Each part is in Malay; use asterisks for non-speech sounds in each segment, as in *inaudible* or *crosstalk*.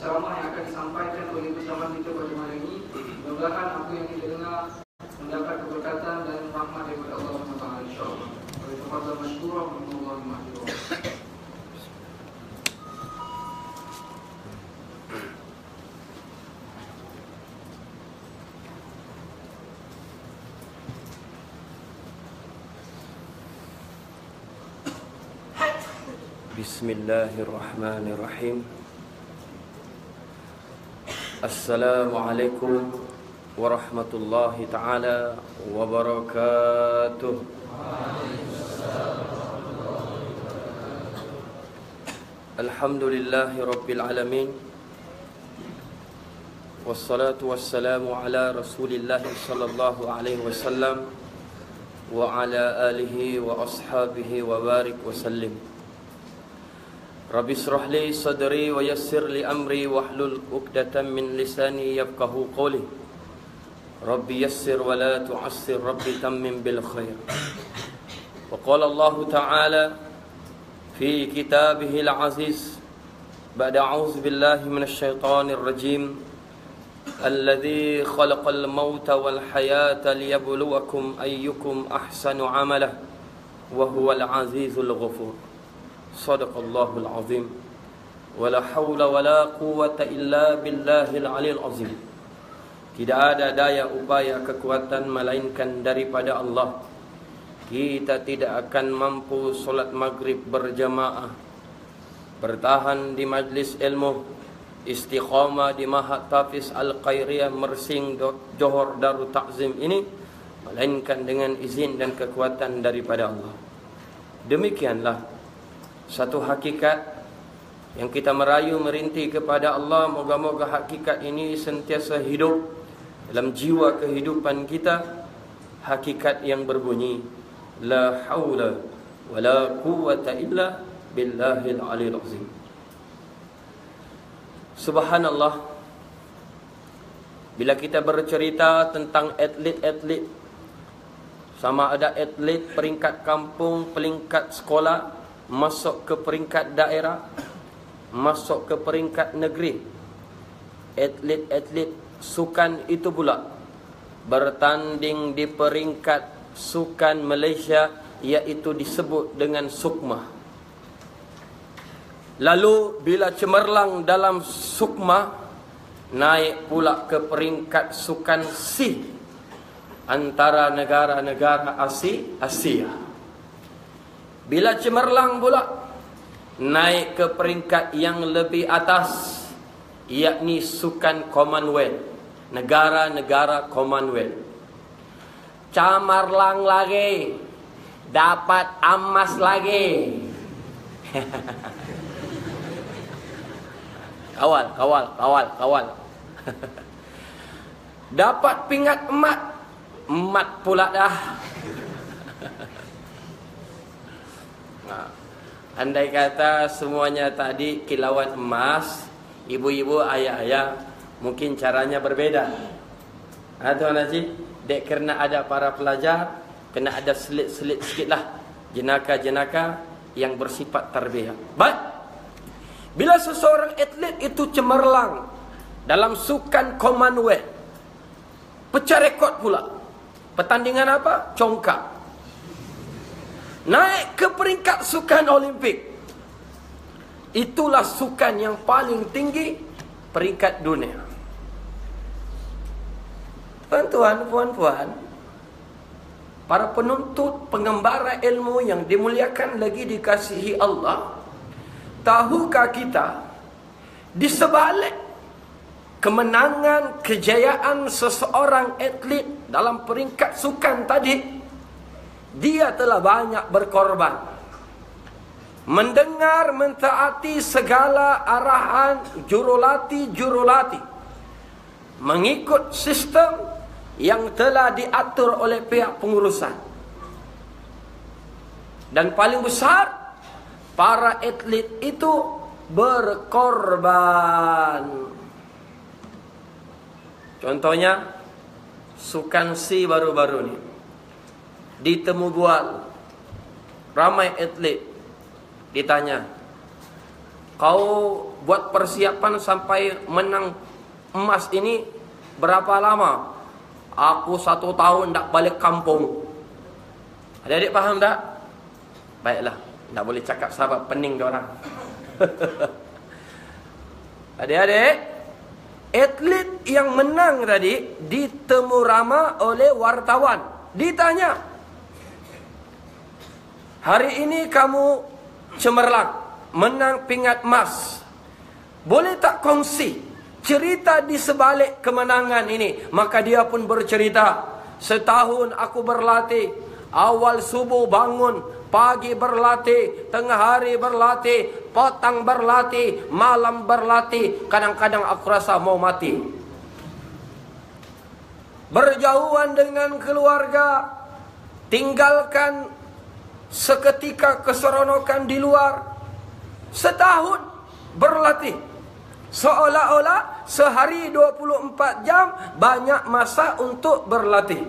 ceramah yang akan disampaikan oleh bersama kita pada malam ini. Mudah-mudahan apa yang kita dengar mendapat keberkatan dan rahmat daripada Allah SWT insyaAllah. Oleh kepada masyurah, Allah SWT. بسم الله الرحمن الرحيم Assalamualaikum warahmatullahi taala wabarakatuh. Alhamdulillah rabbil alamin. Wassalatu wassalamu ala Rasulillah sallallahu alaihi wasallam wa ala alihi wa ashabihi wa barik wa sallim. رب اشرح لي صدري ويسر لي أمري واحلل عقدة من لساني يفقهوا قولي. رب يسر ولا تعسر رب تمم بالخير. وقال الله تعالى في كتابه العزيز بعد أعوذ بالله من الشيطان الرجيم الذي خلق الموت والحياة ليبلوكم أيكم أحسن عملا وهو العزيز الغفور. Sadaqallahul Azim. Wa la hawla wa la quwata illa billahil alil azim. Tidak ada daya upaya kekuatan melainkan daripada Allah. Kita tidak akan mampu solat maghrib berjamaah Bertahan di majlis ilmu Istiqamah di mahat tafis al-qairiyah mersing johor darut Takzim ini Melainkan dengan izin dan kekuatan daripada Allah. Demikianlah satu hakikat yang kita merayu merintih kepada Allah moga-moga hakikat ini sentiasa hidup dalam jiwa kehidupan kita. Hakikat yang berbunyi la haula wala quwata illa billahil aliyil azim. Subhanallah bila kita bercerita tentang atlet-atlet sama ada atlet peringkat kampung peringkat sekolah masuk ke peringkat daerah, masuk ke peringkat negeri. Atlet-atlet sukan itu pula bertanding di peringkat sukan Malaysia iaitu disebut dengan sukma. Lalu bila cemerlang dalam sukma naik pula ke peringkat sukan si antara negara-negara Asia. Asia. Bila cemerlang pula naik ke peringkat yang lebih atas yakni sukan Commonwealth, negara-negara Commonwealth. Cemerlang lagi dapat emas lagi. *laughs* kawal, kawal, kawal, kawal. *laughs* dapat pingat emat, emat pula dah. Andai kata semuanya tadi kilauan emas, ibu-ibu, ayah-ayah, mungkin caranya berbeda. Ha, Tuan Haji, dek kerana ada para pelajar, kena ada selit-selit sikitlah jenaka-jenaka yang bersifat terbiak. Baik. Bila seseorang atlet itu cemerlang dalam sukan Commonwealth, pecah rekod pula. Pertandingan apa? Congkak. Naik ke peringkat sukan Olimpik. Itulah sukan yang paling tinggi peringkat dunia. Tuan-tuan, puan-puan, para penuntut pengembara ilmu yang dimuliakan lagi dikasihi Allah, tahukah kita di sebalik kemenangan kejayaan seseorang atlet dalam peringkat sukan tadi dia telah banyak berkorban. Mendengar mentaati segala arahan jurulati-jurulati mengikut sistem yang telah diatur oleh pihak pengurusan. Dan paling besar para atlet itu berkorban. Contohnya sukan si baru-baru ni di temu bual ramai atlet ditanya kau buat persiapan sampai menang emas ini berapa lama? Aku satu tahun tak balik kampung. Adik-adik faham tak? Baiklah, tak boleh cakap sahabat pening dia orang. *laughs* Adik-adik, atlet yang menang tadi ditemu rama oleh wartawan. Ditanya, hari ini kamu cemerlang, menang pingat emas. Boleh tak kongsi cerita di sebalik kemenangan ini? Maka dia pun bercerita, setahun aku berlatih, awal subuh bangun, pagi berlatih, tengah hari berlatih, petang berlatih, malam berlatih, kadang-kadang aku rasa mau mati. Berjauhan dengan keluarga, tinggalkan seketika keseronokan di luar, setahun berlatih. Seolah-olah sehari 24 jam banyak masa untuk berlatih.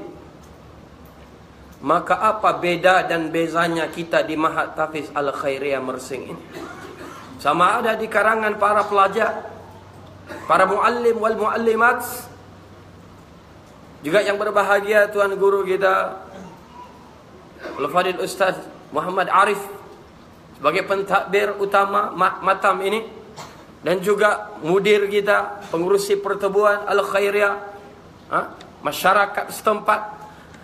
Maka apa beda dan bezanya kita di Mahat Tafiz Al-Khairiyah Mersing ini? Sama ada di karangan para pelajar, para muallim wal muallimat, juga yang berbahagia tuan guru kita, Al-Fadil Ustaz Muhammad Arif sebagai pentadbir utama matam ini dan juga mudir kita pengurusi pertubuhan Al-Khairiyah ha? masyarakat setempat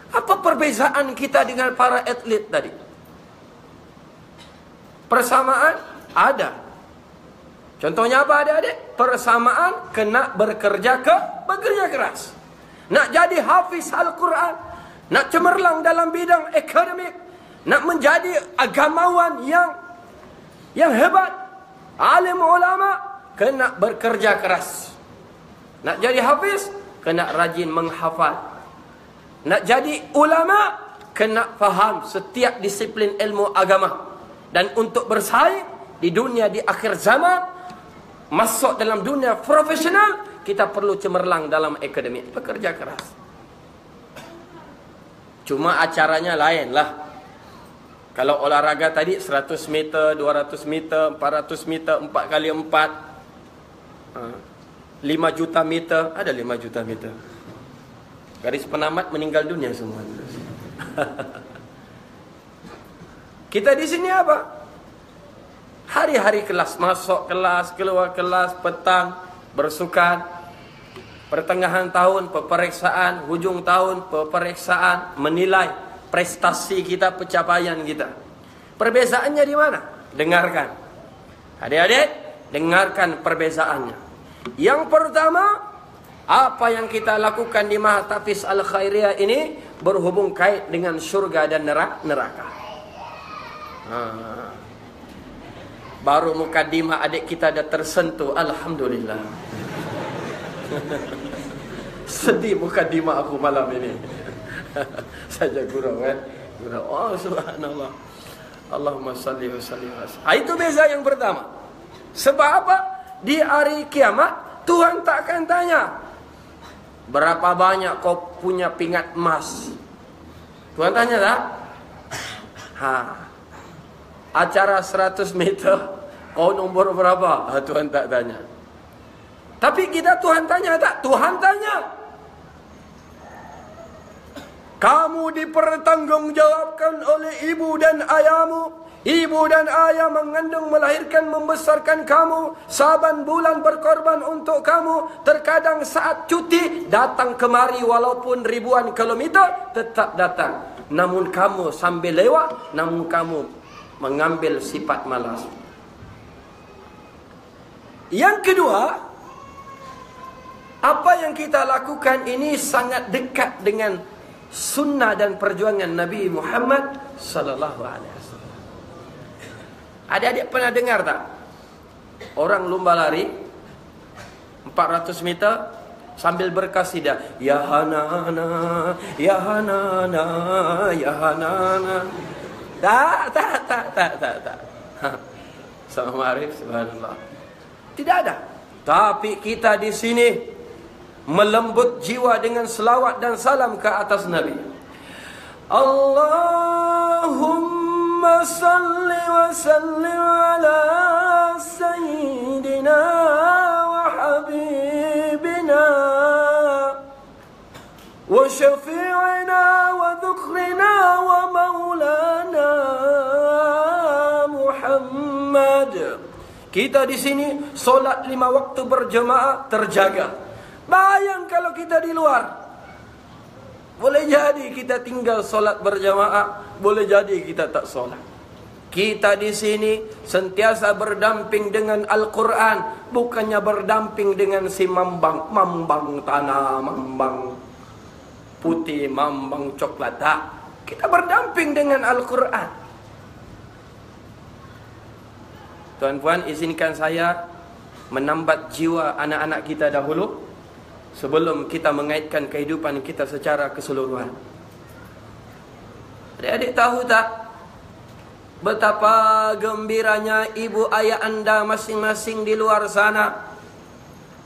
apa perbezaan kita dengan para atlet tadi persamaan ada contohnya apa adik-adik persamaan kena bekerja ke bekerja keras nak jadi hafiz Al-Quran. Nak cemerlang dalam bidang akademik. Nak menjadi agamawan yang yang hebat. Alim ulama. Kena bekerja keras. Nak jadi hafiz. Kena rajin menghafal. Nak jadi ulama. Kena faham setiap disiplin ilmu agama. Dan untuk bersaing di dunia di akhir zaman. Masuk dalam dunia profesional kita perlu cemerlang dalam akademik bekerja keras cuma acaranya lain lah. Kalau olahraga tadi 100 meter 200 meter 400 meter 4 kali 4 5 ha. juta meter. Ada 5 juta meter. Garis penamat meninggal dunia semua. *laughs* Kita di sini apa? Hari-hari kelas masuk kelas keluar kelas petang bersukan Pertengahan tahun peperiksaan, hujung tahun peperiksaan menilai prestasi kita, pencapaian kita. Perbezaannya di mana? Dengarkan. Adik-adik, dengarkan perbezaannya. Yang pertama, apa yang kita lakukan di Mahatafis Al-Khairiyah ini berhubung kait dengan surga dan neraka. Ha. Baru mukadimah adik kita dah tersentuh. Alhamdulillah. *laughs* Sedih muka dima aku malam ini. *laughs* Saja gurau kan. Gurau. Oh subhanallah. Allahumma salli wa salli wa salli. Ah, itu beza yang pertama. Sebab apa? Di hari kiamat Tuhan tak akan tanya. Berapa banyak kau punya pingat emas? Tuhan tanya tak? *clears throat* Ha. Acara 100 meter kau nombor berapa? Ha, Tuhan tak tanya. Tapi kita Tuhan tanya tak? Tuhan tanya. Kamu dipertanggungjawabkan oleh ibu dan ayahmu. Ibu dan ayah mengandung, melahirkan, membesarkan kamu. Saban bulan berkorban untuk kamu. Terkadang saat cuti datang kemari walaupun ribuan kilometer tetap datang. Namun kamu sambil lewat, namun kamu mengambil sifat malas. Yang kedua, apa yang kita lakukan ini sangat dekat dengan sunnah dan perjuangan Nabi Muhammad sallallahu alaihi wasallam. Adik-adik pernah dengar tak? Orang lumba lari 400 meter sambil berkasidah ya hanana ya hanana ya hanana tak tak tak tak tak tak. Sama Arif subhanallah tidak ada. Tapi kita di sini melembut jiwa dengan selawat dan salam ke atas Nabi. Allahumma salli wa sallim ala sayyidina wa habibina wa syafi'ina wa dhukrina wa maulana Muhammad. Kita di sini solat lima waktu berjemaah terjaga. Bayang kalau kita di luar. Boleh jadi kita tinggal solat berjemaah, boleh jadi kita tak solat. Kita di sini sentiasa berdamping dengan Al-Quran, bukannya berdamping dengan si mambang, mambang tanah, mambang putih, mambang coklat. Tak. Kita berdamping dengan Al-Quran. Tuan-puan, izinkan saya menambat jiwa anak-anak kita dahulu sebelum kita mengaitkan kehidupan kita secara keseluruhan. Adik-adik tahu tak Betapa gembiranya ibu ayah anda masing-masing di luar sana.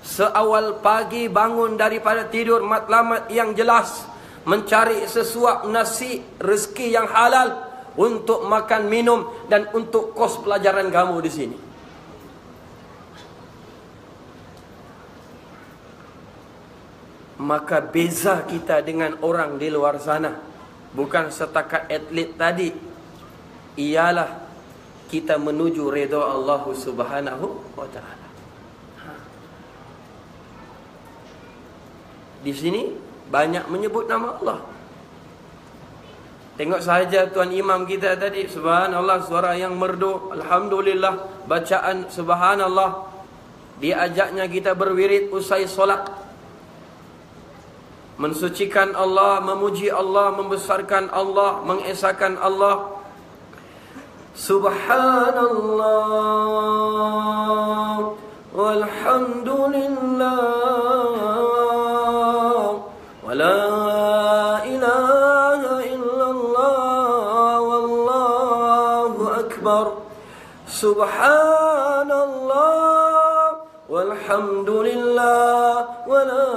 Seawal pagi bangun daripada tidur matlamat yang jelas. Mencari sesuap nasi rezeki yang halal. Untuk makan minum dan untuk kos pelajaran kamu di sini. Maka beza kita dengan orang di luar sana. Bukan setakat atlet tadi ialah kita menuju redha Allah Subhanahu wa taala. Ha. Di sini banyak menyebut nama Allah. Tengok saja tuan imam kita tadi subhanallah suara yang merdu alhamdulillah bacaan subhanallah diajaknya kita berwirid usai solat mensucikan Allah, memuji Allah, membesarkan Allah, mengesakan Allah. Subhanallah walhamdulillah wala ilaha illallah wallahu akbar. Subhanallah walhamdulillah ولا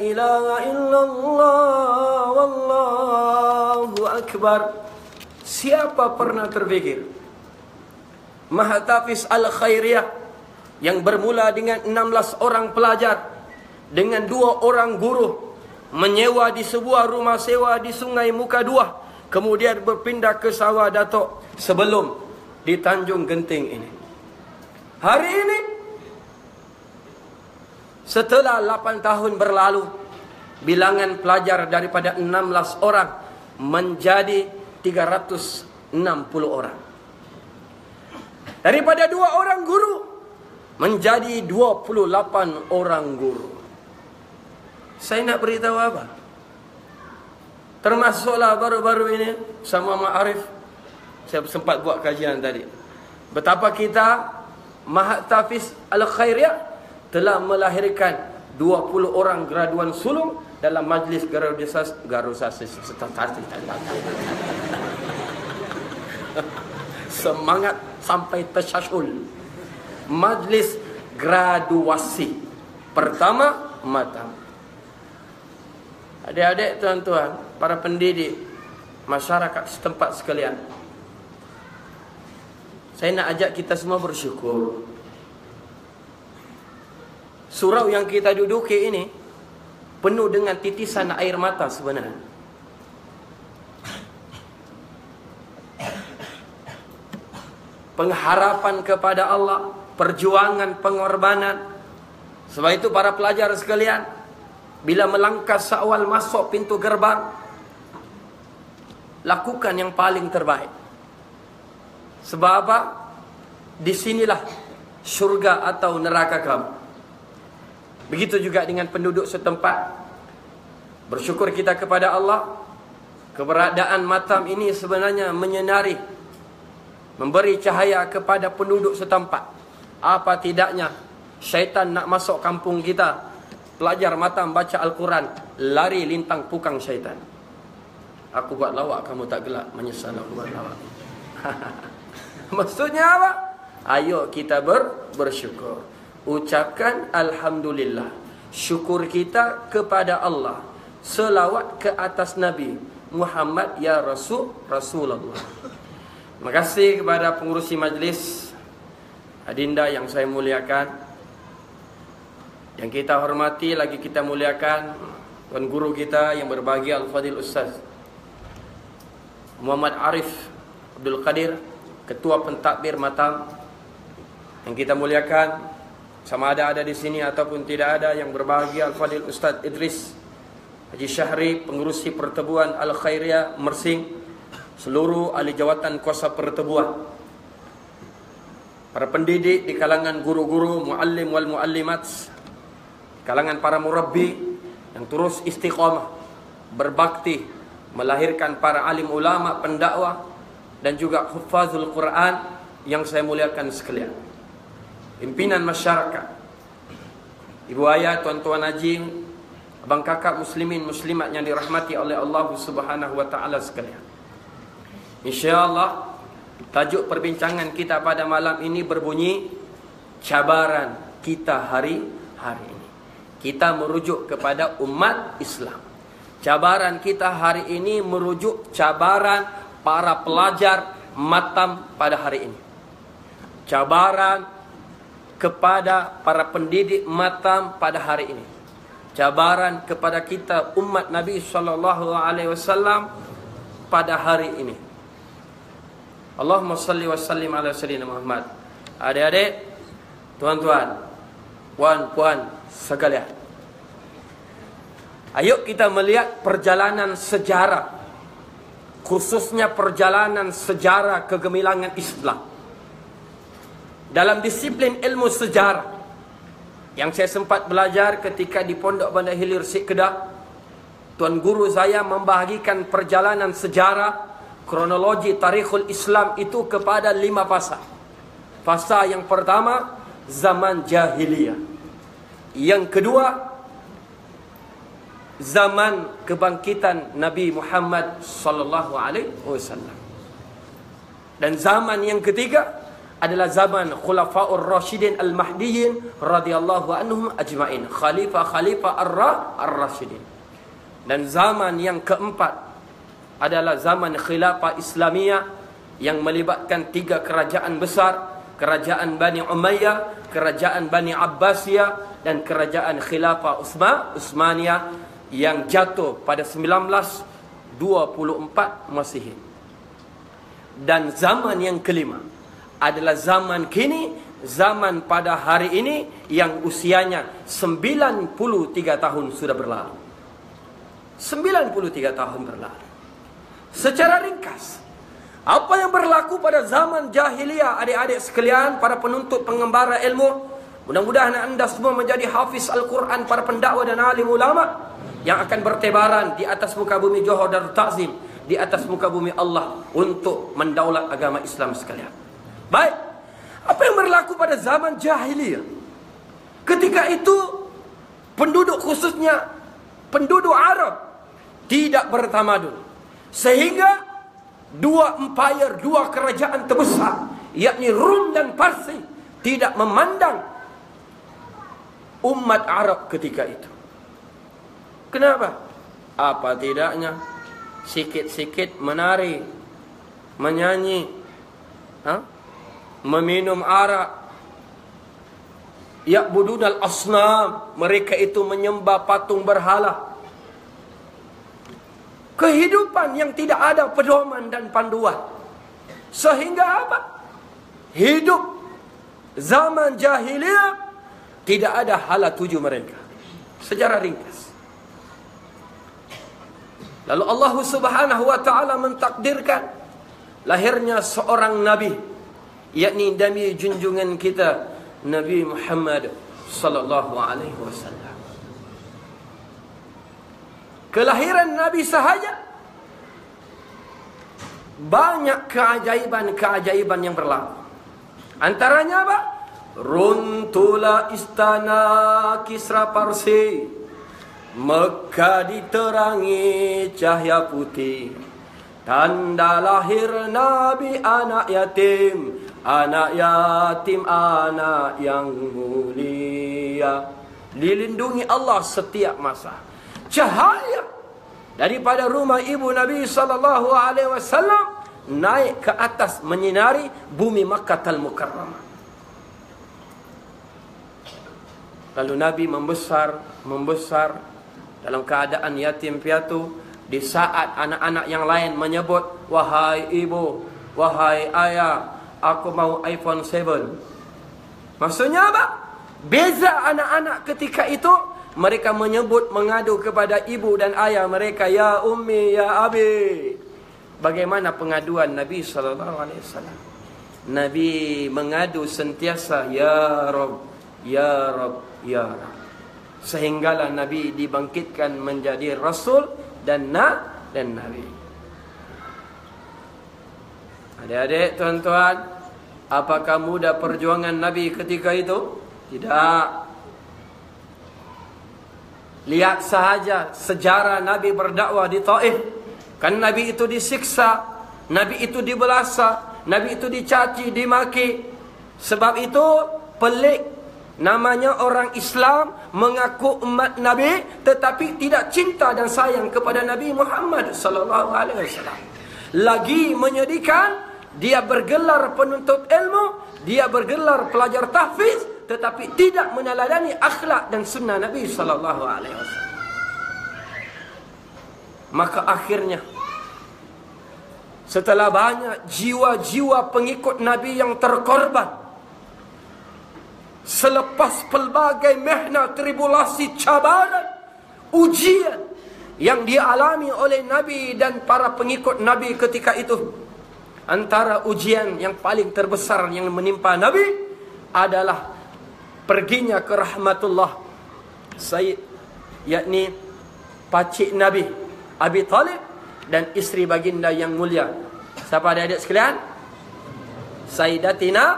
إله إلا الله والله أكبر Siapa pernah terfikir Mahatafiz Al-Khairiyah yang bermula dengan 16 orang pelajar dengan dua orang guru menyewa di sebuah rumah sewa di Sungai Muka Dua kemudian berpindah ke Sawah Datuk sebelum di Tanjung Genting ini. Hari ini setelah 8 tahun berlalu bilangan pelajar daripada 16 orang menjadi 360 orang. Daripada dua orang guru menjadi 28 orang guru. Saya nak beritahu apa? Termasuklah baru-baru ini sama Mak Arif saya sempat buat kajian tadi. Betapa kita Mahat Tafiz Al-Khairiyah telah melahirkan 20 orang graduan sulung dalam majlis garusas garusas *laughs* semangat sampai tersyasul. Majlis graduasi pertama matam. Adik-adik tuan-tuan, para pendidik, masyarakat setempat sekalian. Saya nak ajak kita semua bersyukur. Surau yang kita duduki ini penuh dengan titisan air mata sebenarnya. pengharapan kepada Allah, perjuangan, pengorbanan. Sebab itu para pelajar sekalian, bila melangkah seawal masuk pintu gerbang, lakukan yang paling terbaik. Sebab apa? Di sinilah syurga atau neraka kamu. Begitu juga dengan penduduk setempat. Bersyukur kita kepada Allah. Keberadaan matam ini sebenarnya menyenari memberi cahaya kepada penduduk setempat. Apa tidaknya syaitan nak masuk kampung kita, pelajar matam baca Al-Quran, lari lintang pukang syaitan. Aku buat lawak, kamu tak gelak, menyesal aku buat lawak. *laughs* Maksudnya apa? Ayo kita ber bersyukur. Ucapkan Alhamdulillah. Syukur kita kepada Allah. Selawat ke atas Nabi Muhammad ya Rasul Rasulullah. Terima kasih kepada pengurusi majlis Adinda yang saya muliakan Yang kita hormati lagi kita muliakan Tuan Guru kita yang berbahagia Al-Fadil Ustaz Muhammad Arif Abdul Qadir ketua pentadbir matam yang kita muliakan sama ada ada di sini ataupun tidak ada yang berbahagia Al-Fadil Ustaz Idris Haji Syahri pengurusi pertebuan Al-Khairiyah Mersing seluruh ahli jawatan kuasa pertebuan para pendidik di kalangan guru-guru muallim wal muallimat kalangan para murabbi yang terus istiqamah berbakti melahirkan para alim ulama pendakwah dan juga hufazul Quran yang saya muliakan sekalian. Pimpinan masyarakat. Ibu ayah, tuan-tuan haji, abang kakak muslimin muslimat yang dirahmati oleh Allah Subhanahu wa taala sekalian. Insya-Allah tajuk perbincangan kita pada malam ini berbunyi cabaran kita hari hari ini. Kita merujuk kepada umat Islam. Cabaran kita hari ini merujuk cabaran para pelajar matam pada hari ini. Cabaran kepada para pendidik matam pada hari ini. Cabaran kepada kita umat Nabi sallallahu alaihi wasallam pada hari ini. Allahumma salli wa sallim ala sayyidina Muhammad. Adik-adik, tuan-tuan, puan-puan sekalian. Ayo kita melihat perjalanan sejarah khususnya perjalanan sejarah kegemilangan Islam. Dalam disiplin ilmu sejarah yang saya sempat belajar ketika di Pondok Bandar Hilir Sik Kedah, tuan guru saya membahagikan perjalanan sejarah kronologi tarikhul Islam itu kepada lima fasa. Fasa yang pertama zaman jahiliyah. Yang kedua zaman kebangkitan Nabi Muhammad sallallahu alaihi wasallam. Dan zaman yang ketiga adalah zaman Khulafaur Rashidin Al-Mahdiyyin radhiyallahu anhum ajma'in. Khalifah-khalifah Ar-Rashidin. Dan zaman yang keempat adalah zaman khilafah Islamiyah yang melibatkan tiga kerajaan besar, kerajaan Bani Umayyah, kerajaan Bani Abbasiyah dan kerajaan khilafah Utsman Utsmaniyah yang jatuh pada 1924 Masihi. Dan zaman yang kelima adalah zaman kini, zaman pada hari ini yang usianya 93 tahun sudah berlalu. 93 tahun berlalu. Secara ringkas, apa yang berlaku pada zaman jahiliyah adik-adik sekalian, para penuntut pengembara ilmu, mudah-mudahan anda semua menjadi hafiz Al-Quran, para pendakwa dan alim ulama, yang akan bertebaran di atas muka bumi Johor dan Takzim di atas muka bumi Allah untuk mendaulat agama Islam sekalian. Baik. Apa yang berlaku pada zaman jahiliyah? Ketika itu penduduk khususnya penduduk Arab tidak bertamadun. Sehingga dua empire, dua kerajaan terbesar yakni Rum dan Parsi tidak memandang umat Arab ketika itu. Kenapa? Apa tidaknya sikit-sikit menari, menyanyi, ha? Meminum arak. Ya bududal asnam, mereka itu menyembah patung berhala. Kehidupan yang tidak ada pedoman dan panduan. Sehingga apa? Hidup zaman jahiliyah tidak ada hala tuju mereka. Sejarah ringkas. Lalu Allah Subhanahu wa taala mentakdirkan lahirnya seorang nabi yakni nabi junjungan kita Nabi Muhammad sallallahu alaihi wasallam. Kelahiran nabi sahaja banyak keajaiban-keajaiban yang berlaku. Antaranya apa? Runtula istana Kisra Parsi Mekah diterangi cahaya putih Tanda lahir Nabi anak yatim Anak yatim anak yang mulia. Dilindungi Allah setiap masa. Cahaya Daripada rumah ibu Nabi SAW Naik ke atas menyinari bumi Makkah al-Mukarramah Lalu Nabi membesar, membesar dalam keadaan yatim piatu di saat anak-anak yang lain menyebut wahai ibu wahai ayah aku mau iPhone 7. Maksudnya apa? Beza anak-anak ketika itu mereka menyebut mengadu kepada ibu dan ayah mereka ya ummi ya abi. Bagaimana pengaduan Nabi wasallam? Nabi mengadu sentiasa ya Rabb, ya Rabb, ya Rabb. Sehinggalah Nabi dibangkitkan menjadi rasul dan na dan nabi. Adik-adik, tuan-tuan, apakah mudah perjuangan Nabi ketika itu? Tidak. Lihat sahaja sejarah Nabi berdakwah di Taif. Kan Nabi itu disiksa, Nabi itu dibelasa, Nabi itu dicaci, dimaki. Sebab itu pelik namanya orang Islam mengaku umat Nabi tetapi tidak cinta dan sayang kepada Nabi Muhammad sallallahu alaihi wasallam. Lagi menyedihkan dia bergelar penuntut ilmu, dia bergelar pelajar tahfiz tetapi tidak meneladani akhlak dan sunnah Nabi wasallam. Maka akhirnya setelah banyak jiwa-jiwa pengikut Nabi yang terkorban selepas pelbagai mehna tribulasi cabaran ujian yang dialami oleh Nabi dan para pengikut Nabi ketika itu antara ujian yang paling terbesar yang menimpa Nabi adalah perginya ke rahmatullah Sayyid yakni pacik Nabi Abi Talib dan isteri baginda yang mulia. Siapa ada adik sekalian? Sayyidatina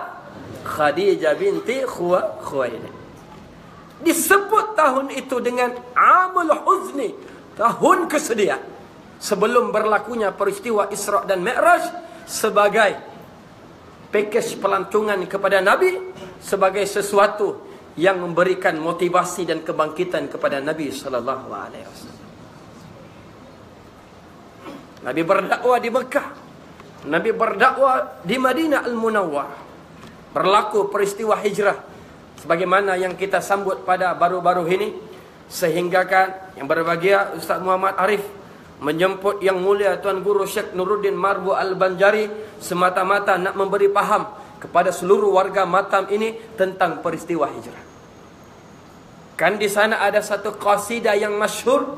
Khadijah binti Khuwa disebut tahun itu dengan Amul Huzni tahun kesedihan. Sebelum berlakunya peristiwa Isra dan Mi'raj sebagai package pelancongan kepada Nabi sebagai sesuatu yang memberikan motivasi dan kebangkitan kepada Nabi sallallahu alaihi wasallam. Nabi berdakwah di Mekah. Nabi berdakwah di Madinah Al-Munawwar. Berlaku peristiwa hijrah sebagaimana yang kita sambut pada baru-baru ini sehingga kan yang berbahagia Ustaz Muhammad Arif menjemput yang mulia Tuan Guru Syekh Nuruddin Marbu Al-Banjari semata-mata nak memberi paham kepada seluruh warga Matam ini tentang peristiwa hijrah. Kan di sana ada satu qasidah yang masyhur.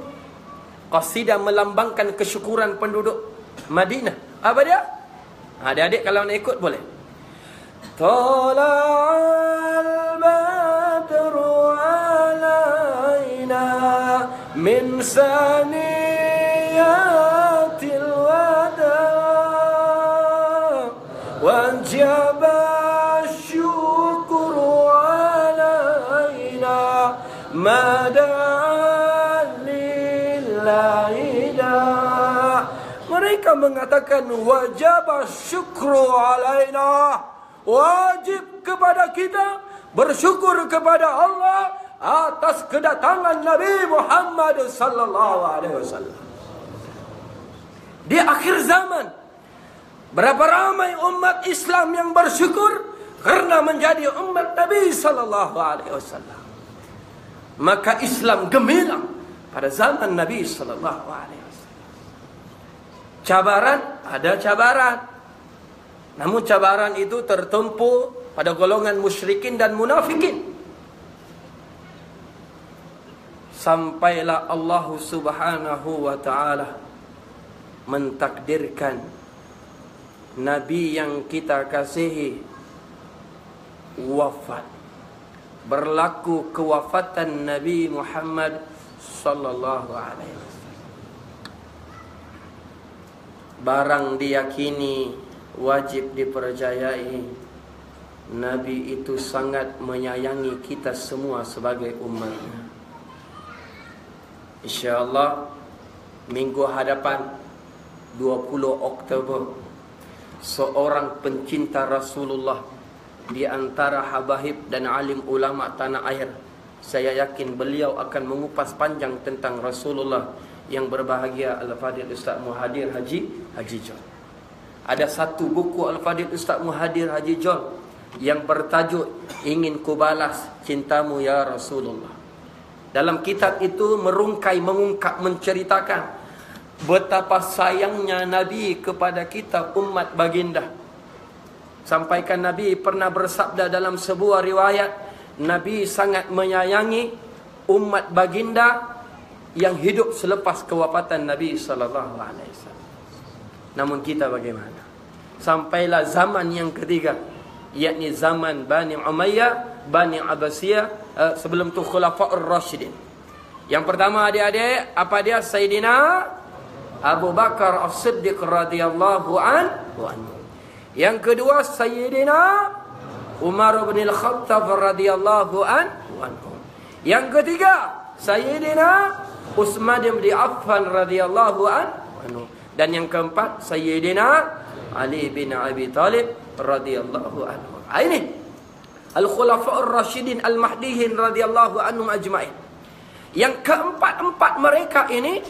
Qasidah melambangkan kesyukuran penduduk Madinah. Apa dia? Adik-adik kalau nak ikut boleh. Tala'al badru alaina min sani وجب الشكر علينا ما mereka mengatakan wajib syukru alaina wajib kepada kita bersyukur kepada Allah atas kedatangan Nabi Muhammad sallallahu alaihi wasallam di akhir zaman Berapa ramai umat Islam yang bersyukur karena menjadi umat Nabi sallallahu alaihi wasallam. Maka Islam gemilang pada zaman Nabi sallallahu alaihi wasallam. Cabaran ada cabaran. Namun cabaran itu tertumpu pada golongan musyrikin dan munafikin. Sampailah Allah Subhanahu wa taala mentakdirkan Nabi yang kita kasihi wafat. Berlaku kewafatan Nabi Muhammad sallallahu alaihi wasallam. Barang diyakini wajib dipercayai. Nabi itu sangat menyayangi kita semua sebagai umatnya. Insyaallah minggu hadapan 20 Oktober seorang pencinta Rasulullah di antara habahib dan alim ulama tanah air. Saya yakin beliau akan mengupas panjang tentang Rasulullah yang berbahagia Al-Fadhil Ustaz Muhadir Haji Haji Jol. Ada satu buku Al-Fadhil Ustaz Muhadir Haji Jol yang bertajuk Ingin ku balas cintamu ya Rasulullah. Dalam kitab itu merungkai, mengungkap, menceritakan betapa sayangnya Nabi kepada kita umat baginda. Sampaikan Nabi pernah bersabda dalam sebuah riwayat, Nabi sangat menyayangi umat baginda yang hidup selepas kewafatan Nabi sallallahu alaihi wasallam. Namun kita bagaimana? Sampailah zaman yang ketiga, yakni zaman Bani Umayyah, Bani Abbasiyah, uh, sebelum tu Khulafaur Rasyidin. Yang pertama adik-adik, apa dia Sayyidina Abu Bakar As-Siddiq radhiyallahu anhu. Yang kedua Sayyidina Umar bin Al-Khattab radhiyallahu anhu. Yang ketiga Sayyidina Utsman bin Affan radhiyallahu anhu. Dan yang keempat Sayyidina Ali bin Abi Talib radhiyallahu anhu. Ah, ini Al-Khulafa'ur Rasyidin Al-Mahdiyin radhiyallahu anhum ajma'in. Yang keempat-empat mereka ini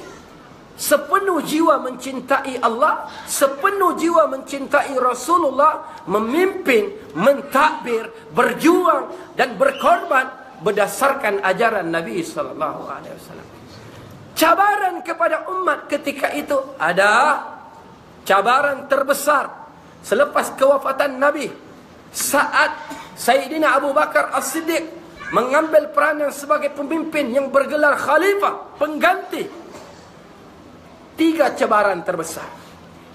sepenuh jiwa mencintai Allah, sepenuh jiwa mencintai Rasulullah, memimpin, mentadbir, berjuang dan berkorban berdasarkan ajaran Nabi sallallahu alaihi wasallam. Cabaran kepada umat ketika itu ada cabaran terbesar selepas kewafatan Nabi saat Sayyidina Abu Bakar As-Siddiq mengambil peranan sebagai pemimpin yang bergelar khalifah, pengganti tiga cabaran terbesar.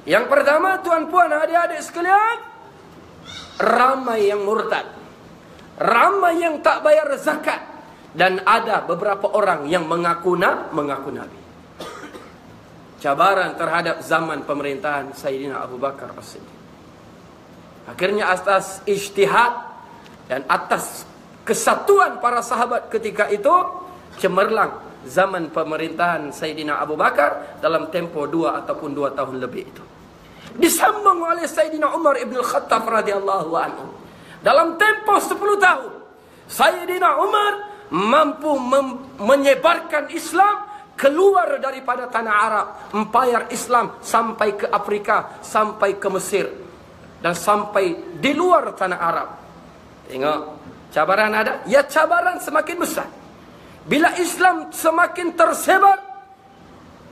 Yang pertama, tuan-puan, adik-adik sekalian, ramai yang murtad. Ramai yang tak bayar zakat dan ada beberapa orang yang mengaku nak mengaku nabi. Cabaran terhadap zaman pemerintahan Sayyidina Abu Bakar As-Siddiq. Akhirnya atas ijtihad dan atas kesatuan para sahabat ketika itu cemerlang zaman pemerintahan Sayyidina Abu Bakar dalam tempo dua ataupun dua tahun lebih itu. Disambung oleh Sayyidina Umar ibn Khattab radhiyallahu anhu. Dalam tempo sepuluh tahun, Sayyidina Umar mampu menyebarkan Islam keluar daripada tanah Arab, empayar Islam sampai ke Afrika, sampai ke Mesir dan sampai di luar tanah Arab. Tengok, cabaran ada? Ya cabaran semakin besar. Bila Islam semakin tersebar,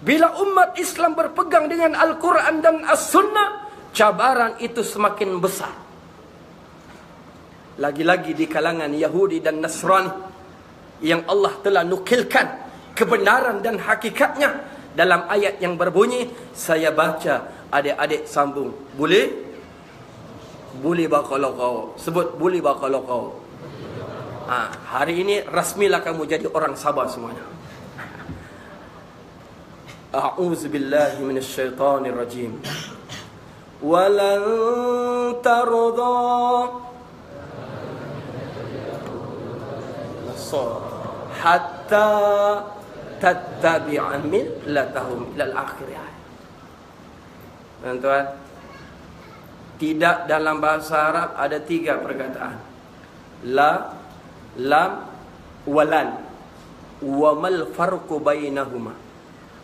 bila umat Islam berpegang dengan Al-Quran dan As-Sunnah, cabaran itu semakin besar. Lagi-lagi di kalangan Yahudi dan Nasrani yang Allah telah nukilkan kebenaran dan hakikatnya dalam ayat yang berbunyi, saya baca adik-adik sambung. Boleh? Boleh bakalau kau. Sebut boleh bakalau kau. Ha, hari ini rasmilah kamu jadi orang sabar semuanya. A'udzu billahi minasyaitonir rajim. Walan tarda hatta tattabi'a millatahum ila al-akhir Tuan-tuan, tidak dalam bahasa Arab ada tiga perkataan. La lam walan. Wamal farqu bainahuma.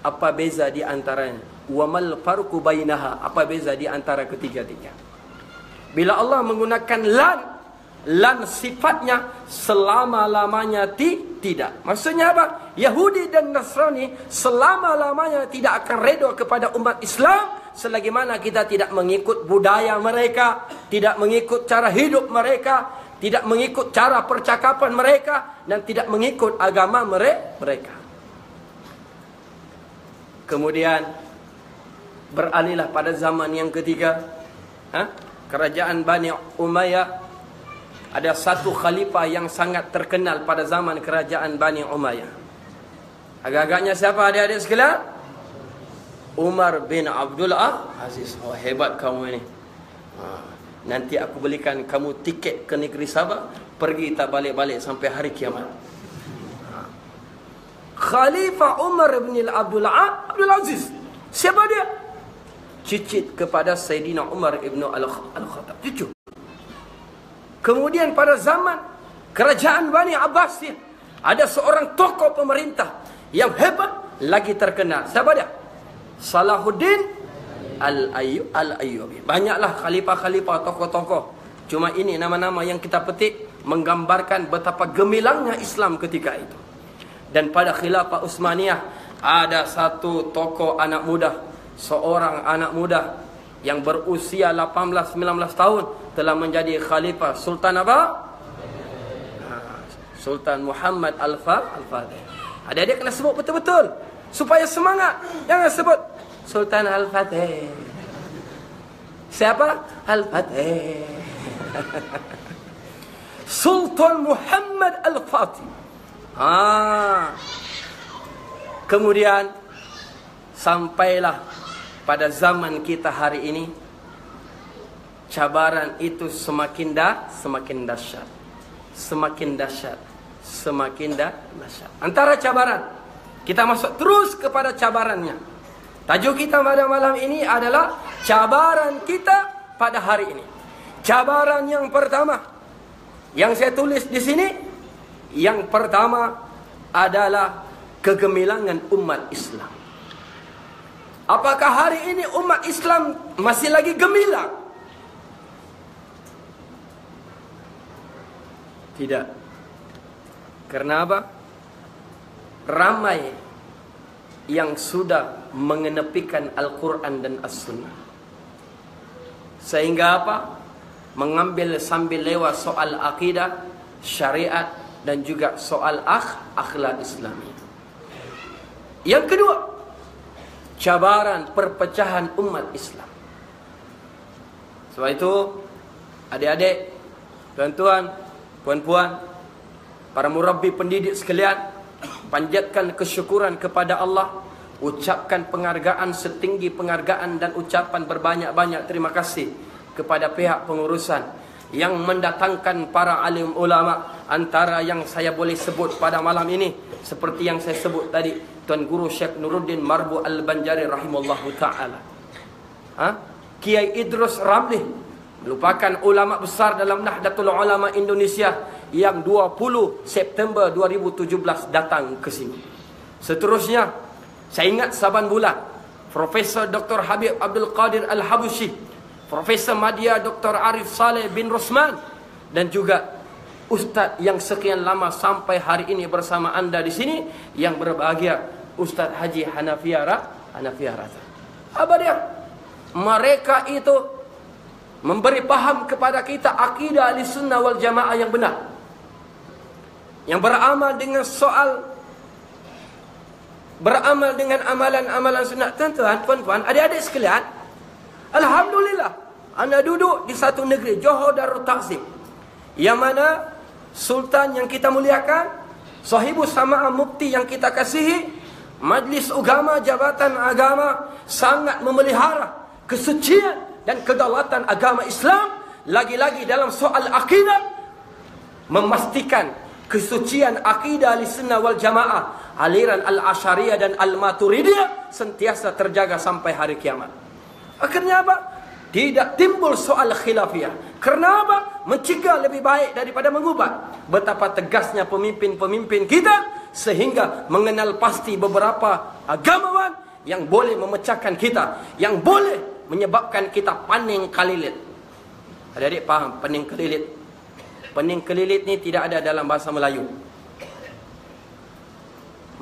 Apa beza di antaranya? Wamal farqu bainaha. Apa beza di antara ketiga-tiga? Bila Allah menggunakan lan lan sifatnya selama-lamanya ti, tidak. Maksudnya apa? Yahudi dan Nasrani selama-lamanya tidak akan redha kepada umat Islam selagi mana kita tidak mengikut budaya mereka tidak mengikut cara hidup mereka tidak mengikut cara percakapan mereka dan tidak mengikut agama mereka. Kemudian beralihlah pada zaman yang ketiga, ha? kerajaan Bani Umayyah ada satu khalifah yang sangat terkenal pada zaman kerajaan Bani Umayyah. Agak-agaknya siapa adik-adik sekalian? Umar bin Abdullah Aziz. Oh, hebat kamu ini. Ha. Nanti aku belikan kamu tiket ke negeri Sabah Pergi tak balik-balik sampai hari kiamat ha. Khalifah Umar bin Abdul, Abdul Aziz Siapa dia? Cicit kepada Sayyidina Umar ibn Al-Khattab Cucu Kemudian pada zaman Kerajaan Bani Abbas dia, Ada seorang tokoh pemerintah Yang hebat Lagi terkenal Siapa dia? Salahuddin Al-Ayyub Al-Ayyubi. Banyaklah khalifah-khalifah tokoh-tokoh. Cuma ini nama-nama yang kita petik menggambarkan betapa gemilangnya Islam ketika itu. Dan pada khilafah Utsmaniyah ada satu tokoh anak muda, seorang anak muda yang berusia 18 19 tahun telah menjadi khalifah Sultan apa? Ha, Sultan Muhammad Al-Fatih. Adik-adik kena sebut betul-betul supaya semangat. Jangan sebut Sultan Al-Fatih. Siapa? Al-Fatih. *laughs* Sultan Muhammad Al-Fatih. Ah. Kemudian sampailah pada zaman kita hari ini cabaran itu semakin dah semakin dahsyat. Semakin dahsyat. Semakin dah dahsyat. Antara cabaran kita masuk terus kepada cabarannya. Tajuk kita pada malam ini adalah cabaran kita pada hari ini. Cabaran yang pertama yang saya tulis di sini yang pertama adalah kegemilangan umat Islam. Apakah hari ini umat Islam masih lagi gemilang? Tidak. Karena apa? Ramai yang sudah mengenepikan Al-Quran dan As-Sunnah. Sehingga apa? Mengambil sambil lewat soal akidah, syariat dan juga soal akh, akhlak Islami. Yang kedua, cabaran perpecahan umat Islam. Sebab itu, adik-adik, tuan-tuan, puan-puan, para murabbi pendidik sekalian, panjatkan kesyukuran kepada Allah, ucapkan penghargaan setinggi penghargaan dan ucapan berbanyak-banyak terima kasih kepada pihak pengurusan yang mendatangkan para alim ulama antara yang saya boleh sebut pada malam ini seperti yang saya sebut tadi Tuan Guru Syekh Nuruddin Marbu Al-Banjari rahimallahu taala. Ha? Kiai Idrus Ramli merupakan ulama besar dalam Nahdlatul Ulama Indonesia yang 20 September 2017 datang ke sini. Seterusnya saya ingat saban bulan Profesor Dr. Habib Abdul Qadir Al-Habushi Profesor Madya Dr. Arif Saleh bin Rosman dan juga Ustaz yang sekian lama sampai hari ini bersama anda di sini yang berbahagia Ustaz Haji Hanafiara Hanafiara. Apa dia? Mereka itu memberi paham kepada kita akidah ahli sunnah wal jamaah yang benar. Yang beramal dengan soal beramal dengan amalan-amalan sunnah. Tuan-tuan, puan-puan, adik-adik sekalian, Alhamdulillah anda duduk di satu negeri Johor Darul Takzim Yang mana Sultan yang kita muliakan Sahibu Sama'ah Mukti yang kita kasihi Majlis Ugama Jabatan Agama Sangat memelihara Kesucian dan kedaulatan agama Islam Lagi-lagi dalam soal akidah Memastikan Kesucian akidah Al-Sunnah wal Jamaah Aliran Al-Ashariyah dan Al-Maturidiyah Sentiasa terjaga sampai hari kiamat Akhirnya apa? Tidak timbul soal khilafiyah. Kerana apa? Mencegah lebih baik daripada mengubat. Betapa tegasnya pemimpin-pemimpin kita. Sehingga mengenal pasti beberapa agamawan yang boleh memecahkan kita. Yang boleh menyebabkan kita paning kalilit. Adik-adik faham pening kelilit? Pening kelilit ni tidak ada dalam bahasa Melayu.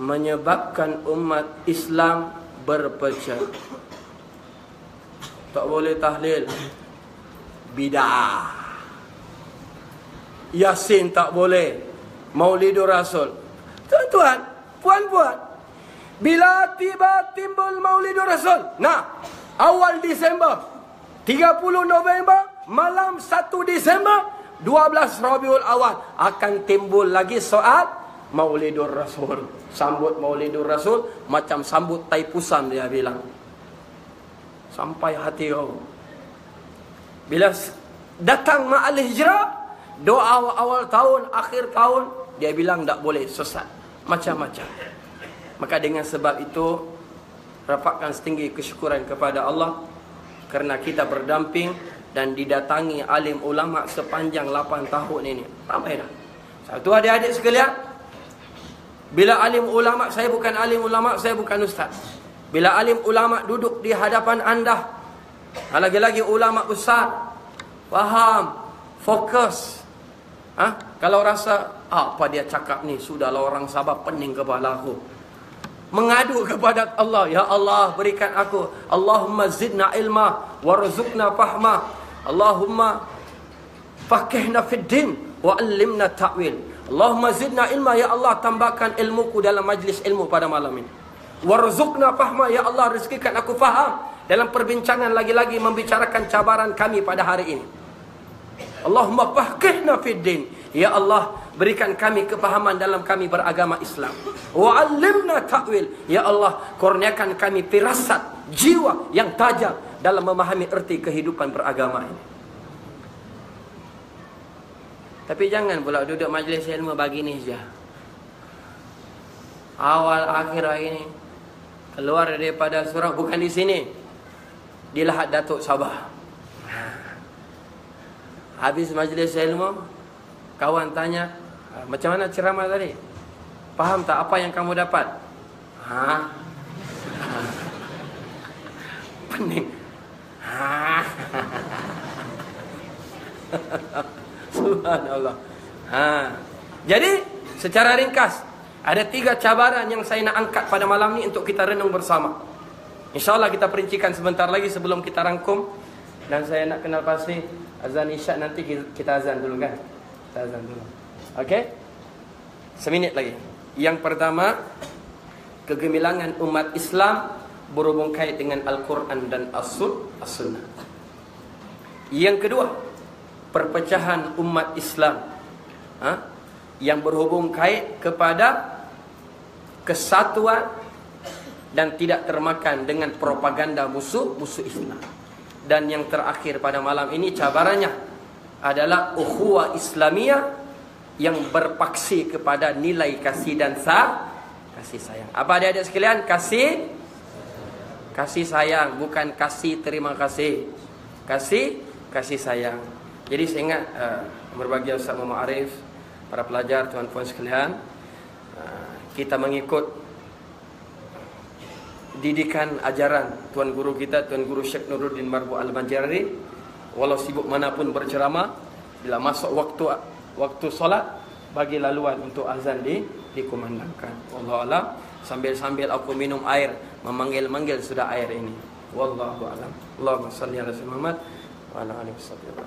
Menyebabkan umat Islam berpecah. Tak boleh tahlil Bid'ah Yasin tak boleh Maulidur Rasul Tuan-tuan Puan-puan Bila tiba timbul Maulidur Rasul Nah Awal Disember 30 November Malam 1 Disember 12 Rabiul Awal Akan timbul lagi soal Maulidur Rasul Sambut Maulidur Rasul Macam sambut taipusan dia bilang sampai hati kau. Bila datang ma'al hijrah, doa awal-awal tahun, akhir tahun, dia bilang tak boleh sesat. Macam-macam. Maka dengan sebab itu, rapatkan setinggi kesyukuran kepada Allah kerana kita berdamping dan didatangi alim ulama sepanjang 8 tahun ini. Ramai dah. Satu adik-adik sekalian, bila alim ulama, saya bukan alim ulama, saya bukan ustaz. Bila alim ulama duduk di hadapan anda, lagi-lagi ulama besar, faham, fokus. Ha? Kalau rasa apa dia cakap ni, sudahlah orang sabar pening kepala aku. Mengadu kepada Allah, ya Allah berikan aku, Allahumma zidna ilma warzuqna fahma. Allahumma Fakihna fid din wa 'allimna ta'wil. Allahumma zidna ilma ya Allah tambahkan ilmuku dalam majlis ilmu pada malam ini. Warzuqna fahma ya Allah rezekikan aku faham dalam perbincangan lagi-lagi membicarakan cabaran kami pada hari ini. Allahumma fahkihna fid din. Ya Allah, berikan kami kepahaman dalam kami beragama Islam. Wa 'allimna ta'wil. Ya Allah, kurniakan kami firasat, jiwa yang tajam dalam memahami erti kehidupan beragama ini. Tapi jangan pula duduk majlis ilmu bagi ni saja. Awal akhir hari ini keluar daripada surau bukan di sini. Di Lahad Datuk Sabah. *laughs* Habis majlis ilmu, kawan tanya, macam mana ceramah tadi? Faham tak apa yang kamu dapat? Ha? *laughs* Pening. Ha? *laughs* Subhanallah. Ha. Jadi, secara ringkas, ada tiga cabaran yang saya nak angkat pada malam ni untuk kita renung bersama. InsyaAllah kita perincikan sebentar lagi sebelum kita rangkum. Dan saya nak kenal pasti azan isyak nanti kita azan dulu kan? Kita azan dulu. Okey? Seminit lagi. Yang pertama, kegemilangan umat Islam berhubung kait dengan Al-Quran dan As-Sunnah. Yang kedua, perpecahan umat Islam ha? yang berhubung kait kepada kesatuan dan tidak termakan dengan propaganda musuh musuh Islam. Dan yang terakhir pada malam ini cabarannya adalah ukhuwah Islamiyah yang berpaksi kepada nilai kasih dan sah kasih sayang. Apa dia ada sekalian? Kasih kasih sayang bukan kasih terima kasih. Kasih kasih sayang. Jadi saya ingat uh, berbahagia Ustaz Muhammad Arif, para pelajar, tuan-tuan sekalian, uh, kita mengikut didikan ajaran tuan guru kita, tuan guru Syekh Nuruddin Marbu Al-Banjari, walau sibuk manapun berceramah, bila masuk waktu waktu solat, bagi laluan untuk azan di dikumandangkan. Allah alam sambil-sambil aku minum air, memanggil-manggil sudah air ini. Wallahu alam. Allahumma salli ala Muhammad wa ala alihi wasallam.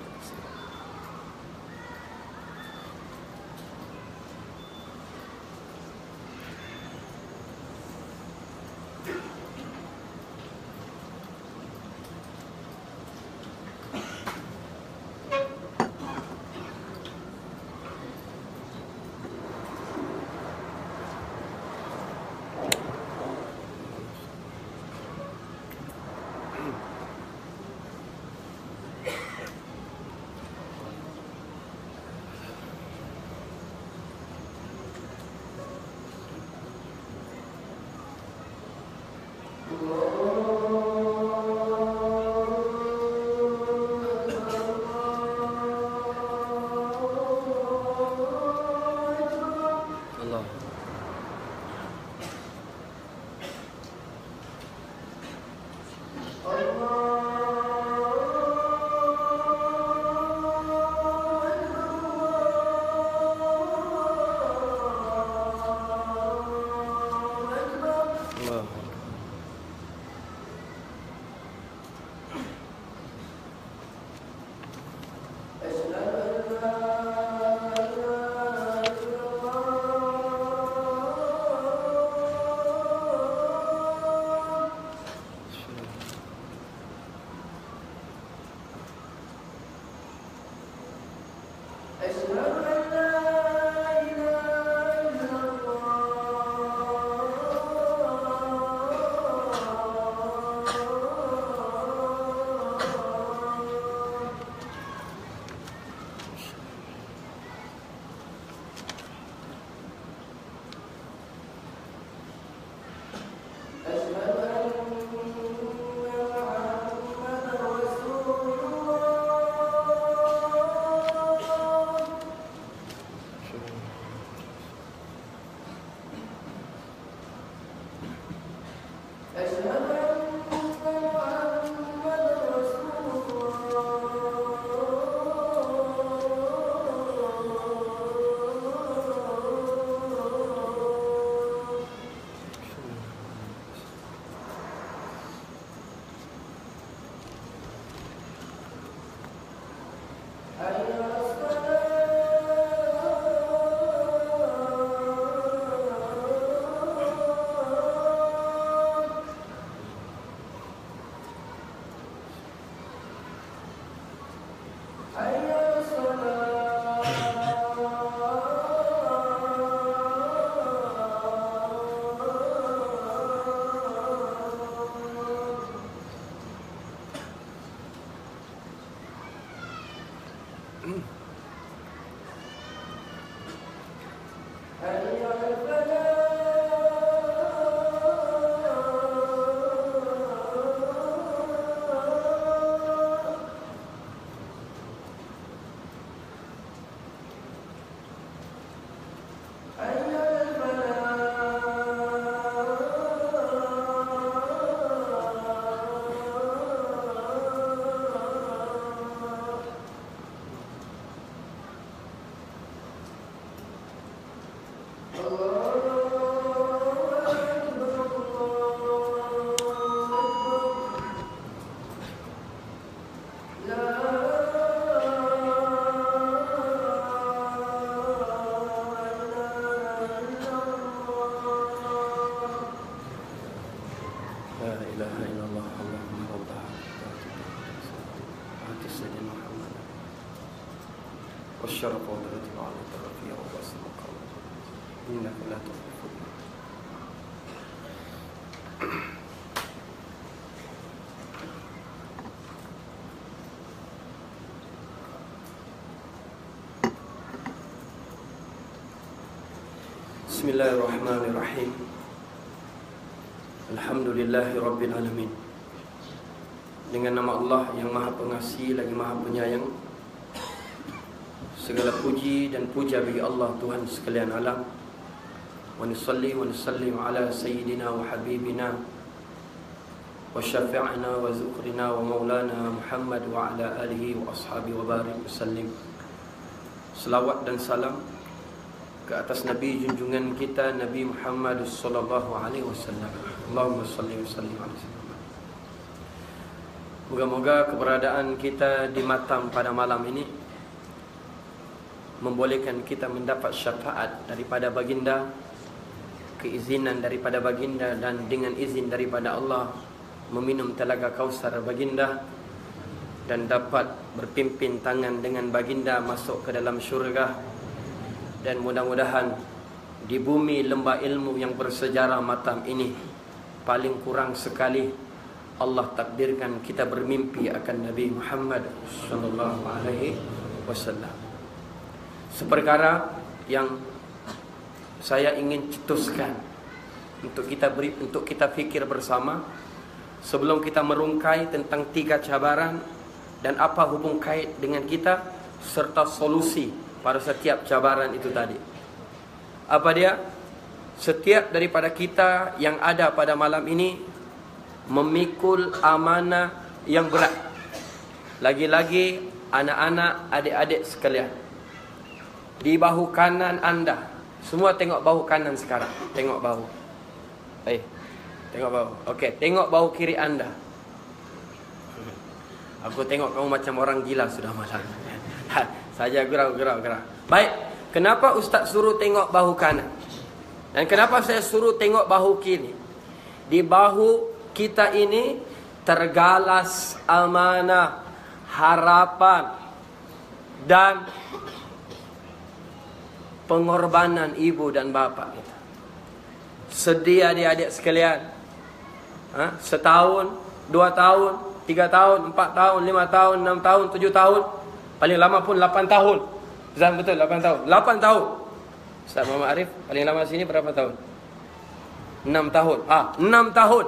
Bismillahirrahmanirrahim. Alhamdulillahirrabbilalamin Dengan nama Allah yang maha pengasih lagi maha penyayang Segala puji dan puja bagi Allah Tuhan sekalian alam. Wa nusalli wa nusallim ala sayyidina wa habibina Wa syafi'ina wa zukrina wa maulana Muhammad wa ala alihi wa ashabi wa barik wa sallim. Selawat dan salam ke atas Nabi junjungan kita Nabi Muhammad sallallahu alaihi wasallam. Allahumma salli wa sallim alaihi Moga-moga keberadaan kita di Matam pada malam ini membolehkan kita mendapat syafaat daripada baginda, keizinan daripada baginda dan dengan izin daripada Allah meminum telaga kausar baginda dan dapat berpimpin tangan dengan baginda masuk ke dalam syurga dan mudah-mudahan di bumi lembah ilmu yang bersejarah matam ini paling kurang sekali Allah takdirkan kita bermimpi akan Nabi Muhammad sallallahu alaihi wasallam. Seperkara yang saya ingin cetuskan untuk kita beri untuk kita fikir bersama sebelum kita merungkai tentang tiga cabaran dan apa hubung kait dengan kita serta solusi pada setiap cabaran itu tadi. Apa dia? Setiap daripada kita yang ada pada malam ini memikul amanah yang berat. Lagi-lagi anak-anak, adik-adik sekalian. Di bahu kanan anda. Semua tengok bahu kanan sekarang. Tengok bahu. Eh, tengok bahu. Okey, tengok bahu kiri anda. Aku tengok kamu macam orang gila sudah malam. *laughs* Saja gerau gerau gerau. Baik, kenapa ustaz suruh tengok bahu kanan? Dan kenapa saya suruh tengok bahu kiri? Di bahu kita ini tergalas amanah, harapan dan pengorbanan ibu dan bapa kita. Sedih adik-adik sekalian. Ha? Setahun, dua tahun, tiga tahun, empat tahun, lima tahun, enam tahun, tujuh tahun. Paling lama pun 8 tahun. Zam betul 8 tahun. 8 tahun. Ustaz Muhammad Arif paling lama sini berapa tahun? 6 tahun. Ah, 6 tahun.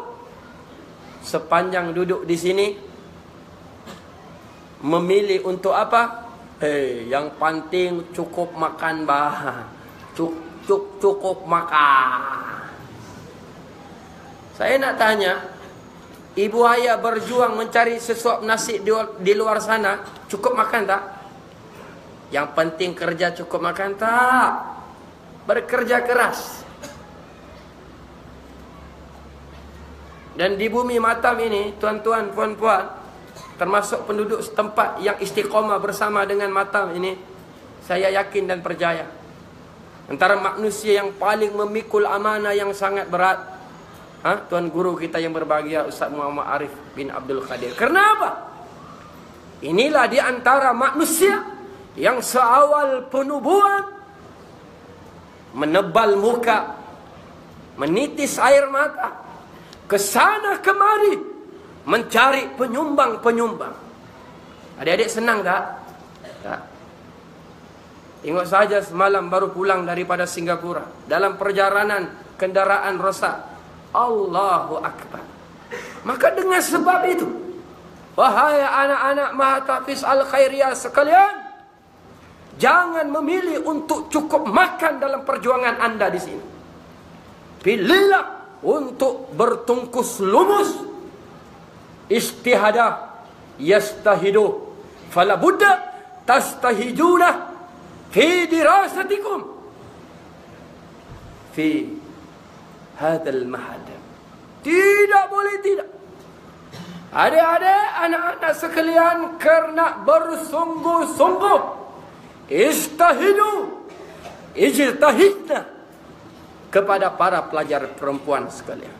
Sepanjang duduk di sini memilih untuk apa? Eh, hey, yang penting cukup makan bahan. Cukup cukup makan. Saya nak tanya, ibu ayah berjuang mencari sesuap nasi di luar sana, Cukup makan tak? Yang penting kerja cukup makan tak? Bekerja keras. Dan di bumi matam ini, tuan-tuan, puan-puan, termasuk penduduk setempat yang istiqomah bersama dengan matam ini, saya yakin dan percaya. Antara manusia yang paling memikul amanah yang sangat berat, ha? Tuan Guru kita yang berbahagia, Ustaz Muhammad Arif bin Abdul Qadir. Kenapa? Inilah di antara manusia yang seawal penubuhan menebal muka, menitis air mata, ke sana kemari mencari penyumbang-penyumbang. Adik-adik senang tak? Tak. Tengok saja semalam baru pulang daripada Singapura. Dalam perjalanan kendaraan rosak. Allahu Akbar. Maka dengan sebab itu, wahai anak-anak mahatafis al-khairiyah sekalian, jangan memilih untuk cukup makan dalam perjuangan anda di sini. Pilihlah untuk bertungkus lumus. Istihadah yastahidu. Fala Buddha tastahidulah fi dirasatikum. Fi hadal mahad. Tidak boleh tidak. Adik-adik, anak-anak sekalian kerana bersungguh-sungguh. Istahidu. Ijtahidna. Kepada para pelajar perempuan sekalian.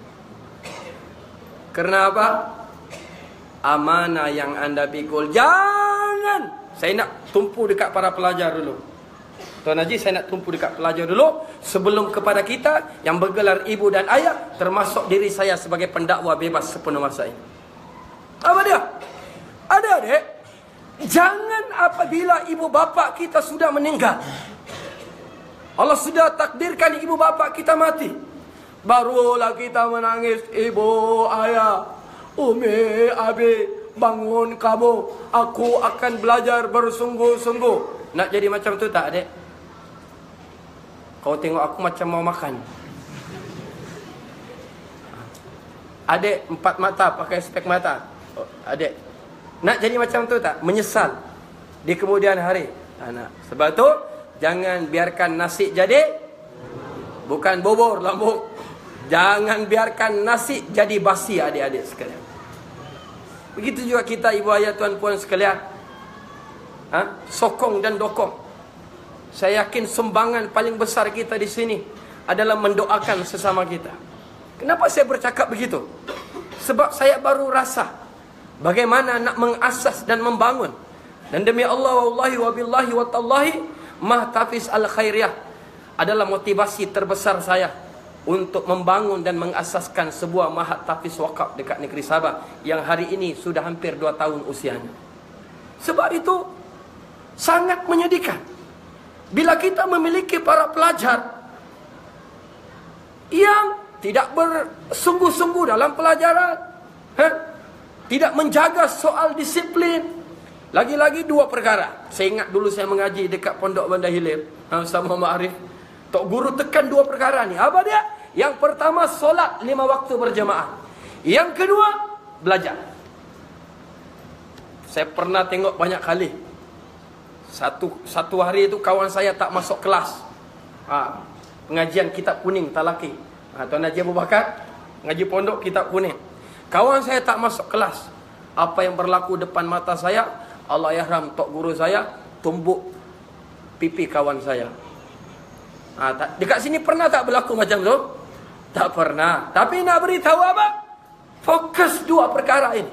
Kerana apa? Amanah yang anda pikul. Jangan. Saya nak tumpu dekat para pelajar dulu. Tuan Haji saya nak tumpu dekat pelajar dulu sebelum kepada kita yang bergelar ibu dan ayah termasuk diri saya sebagai pendakwa bebas sepenuh masa ini. Apa dia? Ada adik. Jangan apabila ibu bapa kita sudah meninggal. Allah sudah takdirkan ibu bapa kita mati. Barulah kita menangis ibu ayah. Umi abi bangun kamu. Aku akan belajar bersungguh-sungguh. Nak jadi macam tu tak adik? Kau tengok aku macam mau makan. Adik empat mata pakai spek mata. Oh, adik. Nak jadi macam tu tak? Menyesal. Di kemudian hari. Tak nak. Sebab tu, jangan biarkan nasi jadi. Bukan bubur, lambuk. Jangan biarkan nasi jadi basi adik-adik sekalian. Begitu juga kita ibu ayah tuan puan sekalian. Ha? Sokong dan dokong. Saya yakin sumbangan paling besar kita di sini adalah mendoakan sesama kita. Kenapa saya bercakap begitu? Sebab saya baru rasa bagaimana nak mengasas dan membangun. Dan demi Allah wallahi wa billahi wa tallahi mahtafiz al khairiyah adalah motivasi terbesar saya untuk membangun dan mengasaskan sebuah mahat tafiz wakaf dekat negeri Sabah yang hari ini sudah hampir 2 tahun usianya. Sebab itu sangat menyedihkan. Bila kita memiliki para pelajar yang tidak bersungguh-sungguh dalam pelajaran, ha? tidak menjaga soal disiplin, lagi-lagi dua perkara. Saya ingat dulu saya mengaji dekat Pondok Bandar Hilir ha, sama Ma'arif. Tok Guru tekan dua perkara ni. Apa dia? Yang pertama, solat lima waktu berjamaah. Yang kedua, belajar. Saya pernah tengok banyak kali satu satu hari itu kawan saya tak masuk kelas. Ha, pengajian kitab kuning talaki. Ha, Tuan Haji Abu Bakar, ngaji pondok kitab kuning. Kawan saya tak masuk kelas. Apa yang berlaku depan mata saya, Allah yahram tok guru saya tumbuk pipi kawan saya. Ha, tak, dekat sini pernah tak berlaku macam tu? Tak pernah. Tapi nak beritahu apa? Fokus dua perkara ini.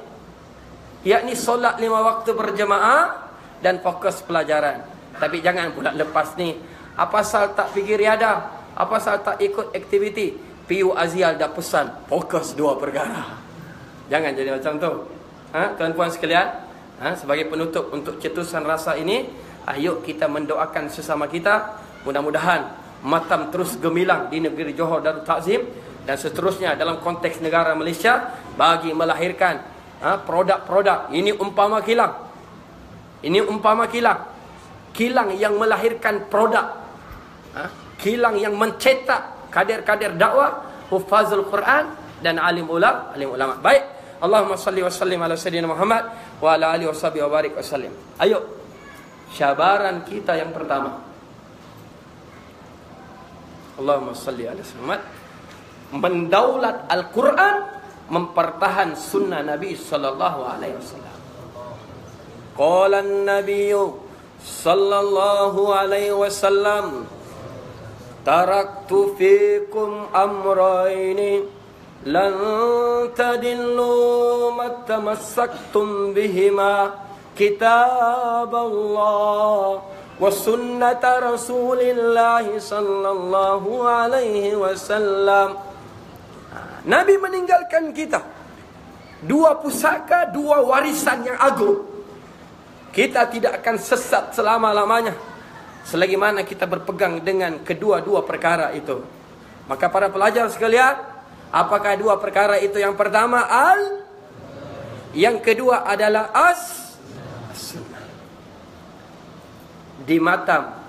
Yakni solat lima waktu berjemaah dan fokus pelajaran. Tapi jangan pula lepas ni. Apa sal tak pergi riadah? Apa sal tak ikut aktiviti? Piu Azial dah pesan. Fokus dua perkara. Jangan jadi macam tu. Ha? Tuan-puan sekalian. Ha? Sebagai penutup untuk cetusan rasa ini. Ayo kita mendoakan sesama kita. Mudah-mudahan matam terus gemilang di negeri Johor dan Takzim. Dan seterusnya dalam konteks negara Malaysia. Bagi melahirkan ha? produk-produk. Ini umpama kilang. Ini umpama kilang. Kilang yang melahirkan produk. Ha? Kilang yang mencetak kader-kader dakwah, hufazul Quran dan alim ulama, alim ulama. Baik. Allahumma salli wa sallim ala sayyidina Muhammad wa ala alihi washabihi wa barik wasallim. Ayo. Syabaran kita yang pertama. Allahumma salli ala Muhammad. Mendaulat Al-Quran mempertahan sunnah Nabi sallallahu alaihi wasallam. قال النبي صلى الله عليه وسلم تركت فيكم أمرين لن تدلوا ما تمسكتم بهما كتاب الله وسنة رسول الله صلى الله عليه وسلم Nabi meninggalkan kita dua pusaka, dua warisan yang agung kita tidak akan sesat selama-lamanya selagi mana kita berpegang dengan kedua-dua perkara itu. Maka para pelajar sekalian, apakah dua perkara itu? Yang pertama al yang kedua adalah as. Di mata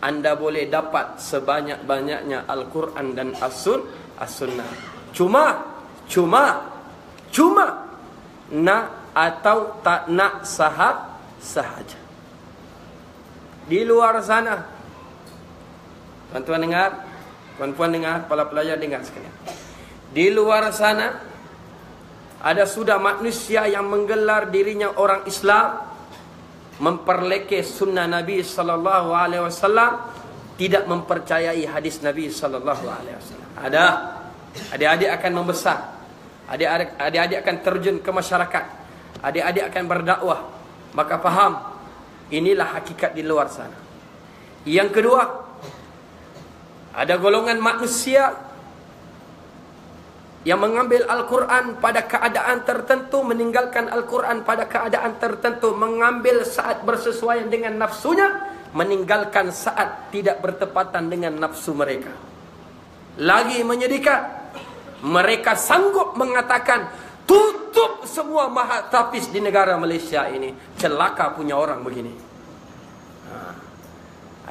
anda boleh dapat sebanyak-banyaknya Al-Quran dan As-Sun, As-Sunnah. Cuma, cuma, cuma nak atau tak nak sahab sahaja. Di luar sana, tuan-tuan dengar, tuan-puan dengar, para pelajar dengar sekalian. Di luar sana, ada sudah manusia yang menggelar dirinya orang Islam, memperleke sunnah Nabi sallallahu alaihi wasallam tidak mempercayai hadis Nabi sallallahu alaihi wasallam. Ada adik-adik akan membesar. Adik-adik akan terjun ke masyarakat. Adik-adik akan berdakwah. Maka faham inilah hakikat di luar sana. Yang kedua ada golongan manusia yang mengambil Al-Quran pada keadaan tertentu, meninggalkan Al-Quran pada keadaan tertentu, mengambil saat bersesuaian dengan nafsunya, meninggalkan saat tidak bertepatan dengan nafsu mereka. Lagi menyedihkan, mereka sanggup mengatakan, tutup semua mahatafis di negara Malaysia ini. Celaka punya orang begini. Ha.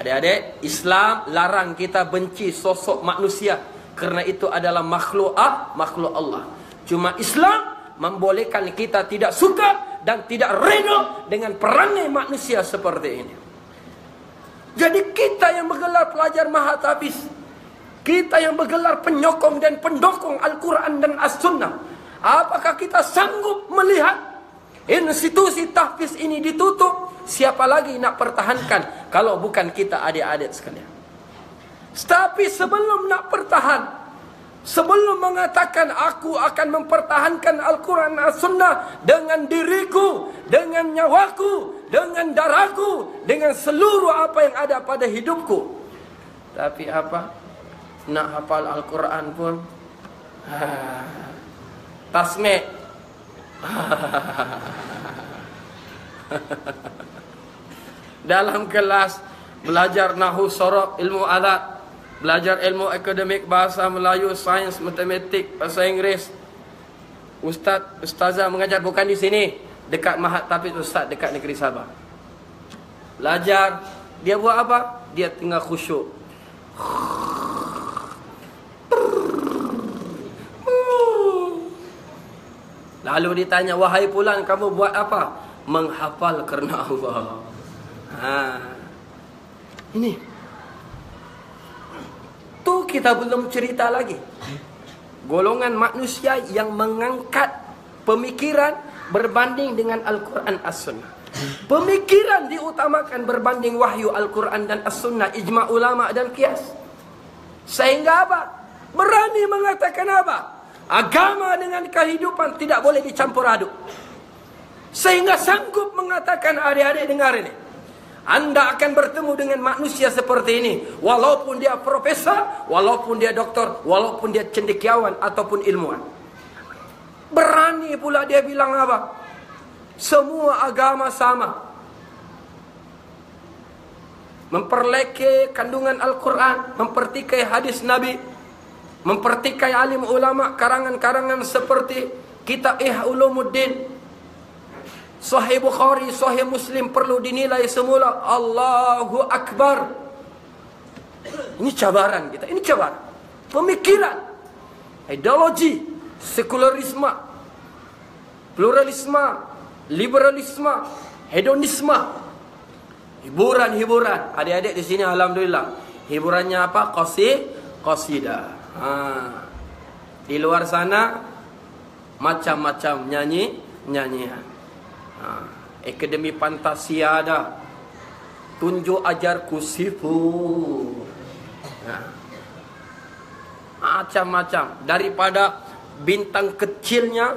Adik-adik, Islam larang kita benci sosok manusia kerana itu adalah makhluk ah, makhluk Allah. Cuma Islam membolehkan kita tidak suka dan tidak reda dengan perangai manusia seperti ini. Jadi kita yang bergelar pelajar mahatafis, kita yang bergelar penyokong dan pendukung Al-Quran dan As-Sunnah, apakah kita sanggup melihat institusi tahfiz ini ditutup? Siapa lagi nak pertahankan kalau bukan kita adik-adik sekalian? Tapi sebelum nak pertahan Sebelum mengatakan aku akan mempertahankan Al-Quran As-Sunnah Dengan diriku Dengan nyawaku Dengan darahku Dengan seluruh apa yang ada pada hidupku Tapi apa? Nak hafal Al-Quran pun ha, Tasmek Dalam kelas Belajar Nahu Sorok Ilmu Adat belajar ilmu akademik bahasa Melayu, sains, matematik, bahasa Inggeris. Ustaz, ustazah mengajar bukan di sini, dekat Mahat tapi ustaz dekat negeri Sabah. Belajar, dia buat apa? Dia tinggal khusyuk. Lalu ditanya, wahai pulang kamu buat apa? Menghafal kerana Allah. Ha. Ini Tu kita belum cerita lagi. Golongan manusia yang mengangkat pemikiran berbanding dengan Al-Quran As-Sunnah. Pemikiran diutamakan berbanding wahyu Al-Quran dan As-Sunnah, ijma' ulama' dan kias. Sehingga apa? Berani mengatakan apa? Agama dengan kehidupan tidak boleh dicampur aduk. Sehingga sanggup mengatakan adik-adik dengar ini. Anda akan bertemu dengan manusia seperti ini. Walaupun dia profesor, walaupun dia doktor, walaupun dia cendekiawan ataupun ilmuwan. Berani pula dia bilang apa? Semua agama sama. Memperleke kandungan Al-Quran, mempertikai hadis Nabi, mempertikai alim ulama, karangan-karangan seperti kitab Ihya Ulumuddin, Sahih Bukhari, Sahih Muslim perlu dinilai semula. Allahu Akbar. Ini cabaran kita. Ini cabaran. Pemikiran. Ideologi. Sekularisme. Pluralisme. Liberalisme. Hedonisme. Hiburan-hiburan. Adik-adik di sini Alhamdulillah. Hiburannya apa? Qasih. Qasidah. Ha. Di luar sana. Macam-macam nyanyi. Nyanyian. Ha, Akademi Fantasia ada. Tunjuk ajarku sifu. Ha. Macam-macam. Daripada bintang kecilnya,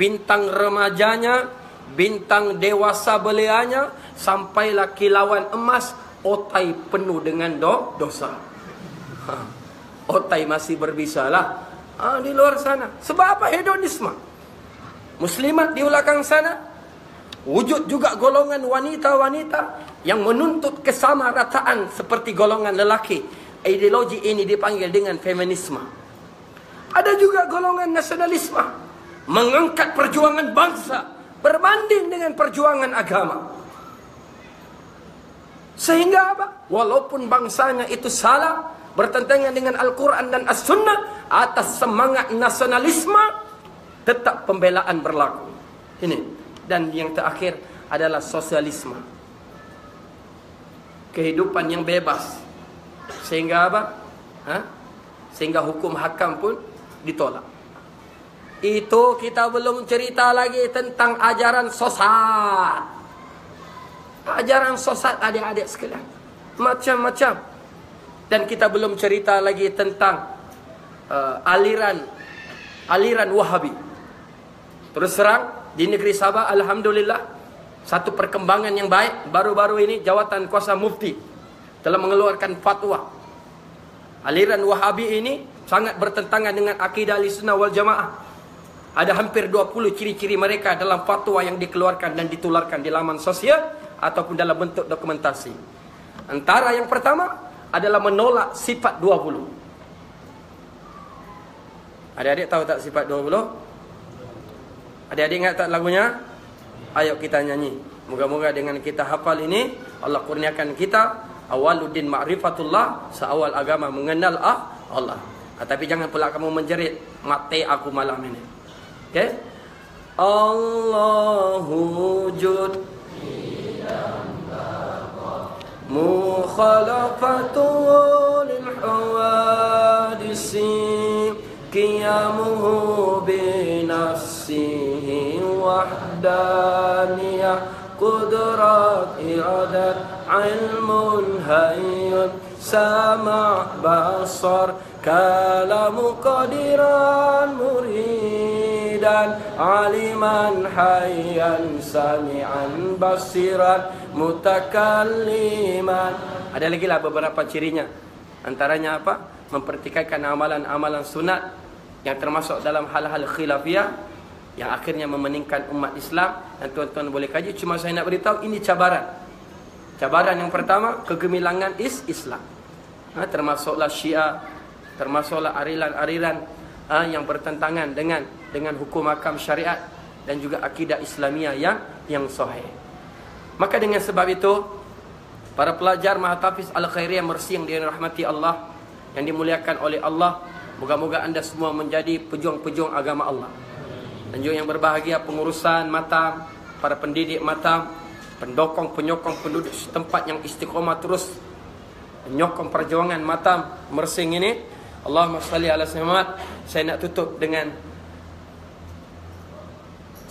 bintang remajanya, bintang dewasa belianya, sampailah kilauan emas, otai penuh dengan do dosa. Ha. Otai masih berbisalah. Ha, di luar sana. Sebab apa hedonisme? Muslimat di belakang sana Wujud juga golongan wanita-wanita yang menuntut kesamarataan seperti golongan lelaki. Ideologi ini dipanggil dengan feminisme. Ada juga golongan nasionalisme. Mengangkat perjuangan bangsa berbanding dengan perjuangan agama. Sehingga apa? Walaupun bangsanya itu salah, bertentangan dengan Al-Quran dan As-Sunnah, atas semangat nasionalisme, tetap pembelaan berlaku. Ini. Dan yang terakhir adalah sosialisme. Kehidupan yang bebas. Sehingga apa? Ha? Sehingga hukum hakam pun ditolak. Itu kita belum cerita lagi tentang ajaran sesat. Ajaran sesat adik-adik sekalian. Macam-macam. Dan kita belum cerita lagi tentang uh, aliran aliran Wahabi. Terus terang di negeri Sabah alhamdulillah satu perkembangan yang baik baru-baru ini jawatan kuasa mufti telah mengeluarkan fatwa. Aliran Wahabi ini sangat bertentangan dengan akidah Ahlussunnah wal Jamaah. Ada hampir 20 ciri-ciri mereka dalam fatwa yang dikeluarkan dan ditularkan di laman sosial ataupun dalam bentuk dokumentasi. Antara yang pertama adalah menolak sifat 20. Adik-adik tahu tak sifat 20? Adik-adik ingat tak lagunya? Ayo kita nyanyi. Moga-moga dengan kita hafal ini Allah kurniakan kita awaluddin ma'rifatullah seawal agama mengenal ah Allah. Tapi jangan pula kamu menjerit mati aku malam ini. Okay? Allahu jud Mukhalafatu مخالفة للحوادث قيامه بنفسه وحدانية. قدرة إرادة علم هيئة Sama' basar Kalamu qadiran murid dan aliman hayyan sami'an basiran mutakalliman. Ada lagi lah beberapa cirinya. Antaranya apa? Mempertikaikan amalan-amalan sunat yang termasuk dalam hal-hal khilafiyah yang akhirnya memeningkan umat Islam. Dan tuan-tuan boleh kaji cuma saya nak beritahu ini cabaran. Cabaran yang pertama kegemilangan is Islam ha, termasuklah Syiah termasuklah arilan-arilan ha, yang bertentangan dengan dengan hukum hakam syariat dan juga akidah Islamiyah yang yang sahih. Maka dengan sebab itu para pelajar Mahatafiz Al-Khairiyah Mersi yang dirahmati Allah yang dimuliakan oleh Allah, moga-moga anda semua menjadi pejuang-pejuang agama Allah. Dan juga yang berbahagia pengurusan matam, para pendidik matam, pendokong penyokong penduduk setempat yang istiqomah terus menyokong perjuangan matam Mersing ini. Allahumma salli ala Muhammad. Saya nak tutup dengan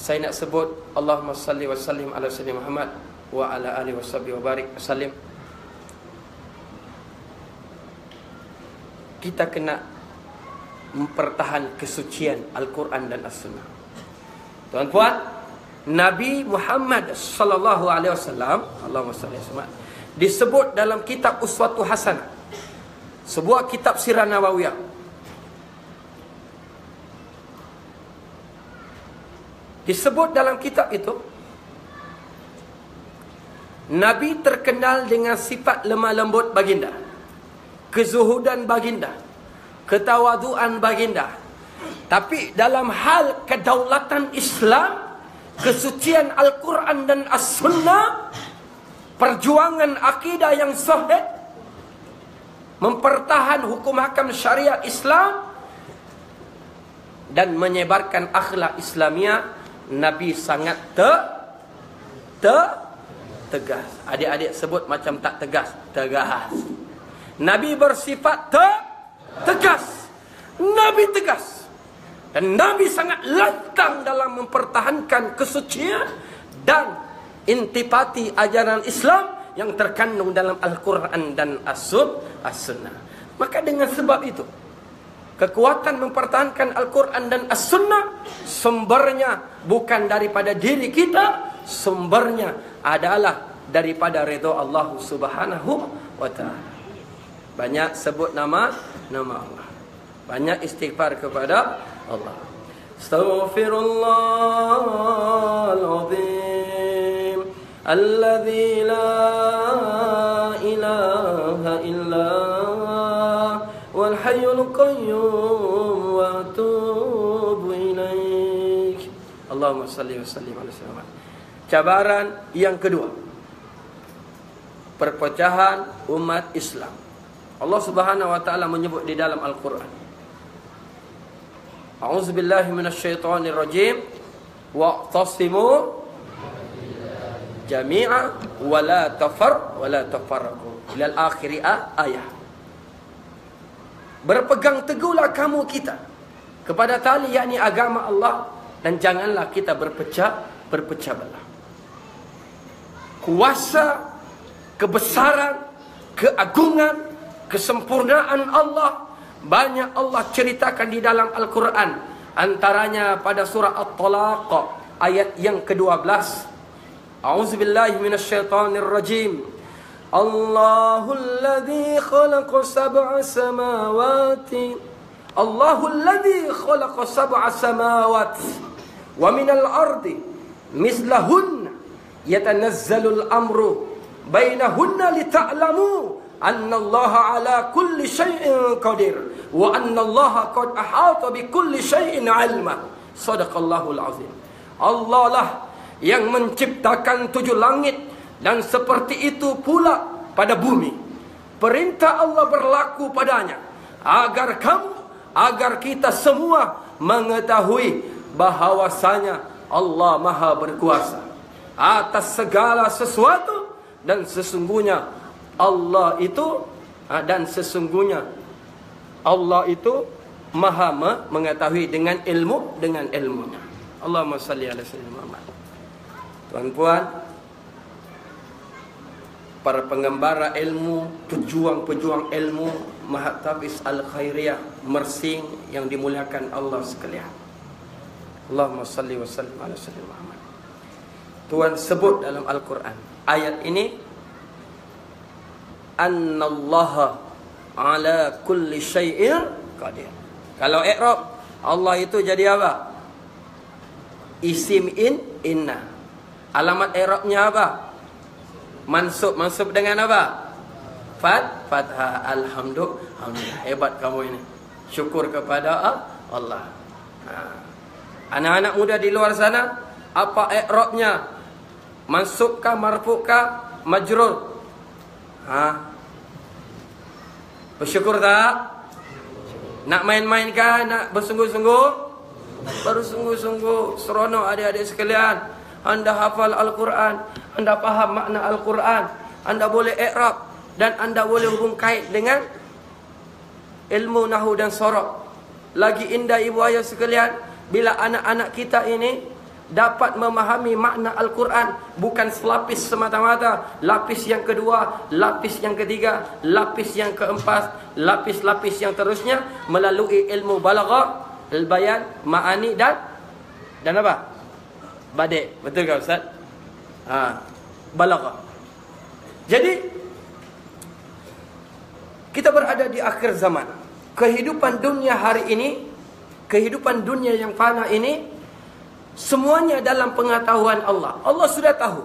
saya nak sebut Allahumma salli wa sallim ala sayyidina Muhammad wa ala alihi washabihi wa barik sallim. Kita kena mempertahan kesucian Al-Quran dan As-Sunnah. Tuan-tuan, Nabi Muhammad sallallahu alaihi wasallam, Allahumma salli Muhammad, disebut dalam kitab Uswatu Hasanah. Sebuah kitab sirah Nawawiyah Disebut dalam kitab itu Nabi terkenal dengan sifat lemah lembut baginda Kezuhudan baginda Ketawaduan baginda Tapi dalam hal kedaulatan Islam Kesucian Al-Quran dan As-Sunnah Perjuangan akidah yang sahih Mempertahan hukum hakam syariat Islam Dan menyebarkan akhlak Islamiyah Nabi sangat te te tegas. Adik-adik sebut macam tak tegas, tegas. Nabi bersifat te tegas. Nabi tegas. Dan Nabi sangat lantang dalam mempertahankan kesucian dan intipati ajaran Islam yang terkandung dalam Al-Quran dan As-Sunnah. Maka dengan sebab itu, Kekuatan mempertahankan Al-Quran dan As-Sunnah Sumbernya bukan daripada diri kita Sumbernya adalah daripada redha Allah subhanahu wa ta'ala. Banyak sebut nama Nama Allah. Banyak istighfar kepada Allah. Astaghfirullahaladzim الذي لا إله إلا والحي القيوم وأتوب إليك اللهم صل وسلم على سيدنا Cabaran yang kedua Perpecahan umat Islam Allah subhanahu wa ta'ala menyebut di dalam Al-Quran A'udzubillahi minasyaitonirrajim Wa'tasimu jami'a wala tafar wala tafarraqu. Ila akhir ayat berpegang teguhlah kamu kita kepada tali yakni agama Allah dan janganlah kita berpecah berpecah belah. Kuasa kebesaran keagungan kesempurnaan Allah banyak Allah ceritakan di dalam Al-Quran. Antaranya pada surah At-Talaq ayat yang ke-12 أعوذ بالله من الشيطان الرجيم الله الذي خلق سبع سماوات الله الذي خلق سبع سماوات ومن الأرض مثلهن يتنزل الأمر بينهن لتعلموا أن الله على كل شيء قدير وأن الله قد أحاط بكل شيء علما صدق الله العظيم الله له yang menciptakan tujuh langit dan seperti itu pula pada bumi. Perintah Allah berlaku padanya agar kamu, agar kita semua mengetahui bahawasanya Allah Maha berkuasa atas segala sesuatu dan sesungguhnya Allah itu ha, dan sesungguhnya Allah itu Maha mengetahui dengan ilmu dengan ilmunya. Allahumma salli ala sayyidina Muhammad. Tuan-puan Para pengembara ilmu Pejuang-pejuang ilmu Mahatabis Al-Khairiyah Mersing yang dimuliakan Allah sekalian. Allahumma salli wa sallim ala sallim Muhammad. Tuhan sebut dalam Al-Quran Ayat ini Annallaha Ala kulli syai'in Qadir. Kalau ikrab Allah itu jadi apa? Isim in inna Alamat Arabnya apa? Mansub. Mansub dengan apa? Fat. Fathah. Alhamdulillah. Hebat kamu ini. Syukur kepada Allah. Ha. Anak-anak muda di luar sana. Apa Arabnya? Mansubkah? Marfukkah? Majrur? Ha? Bersyukur tak? Nak main-mainkah? Nak bersungguh-sungguh? Bersungguh-sungguh. Seronok adik-adik sekalian. Anda hafal Al-Quran, anda faham makna Al-Quran, anda boleh i'rab dan anda boleh hubung kait dengan ilmu nahu dan sorok. Lagi indah ibu ayah sekalian, bila anak-anak kita ini dapat memahami makna Al-Quran bukan selapis semata-mata, lapis yang kedua, lapis yang ketiga, lapis yang keempat, lapis-lapis yang terusnya melalui ilmu balaghah, al-bayan, ma'ani dan dan apa? Badik. Betul ke Ustaz? Ha. Balagha. Jadi kita berada di akhir zaman. Kehidupan dunia hari ini, kehidupan dunia yang fana ini semuanya dalam pengetahuan Allah. Allah sudah tahu.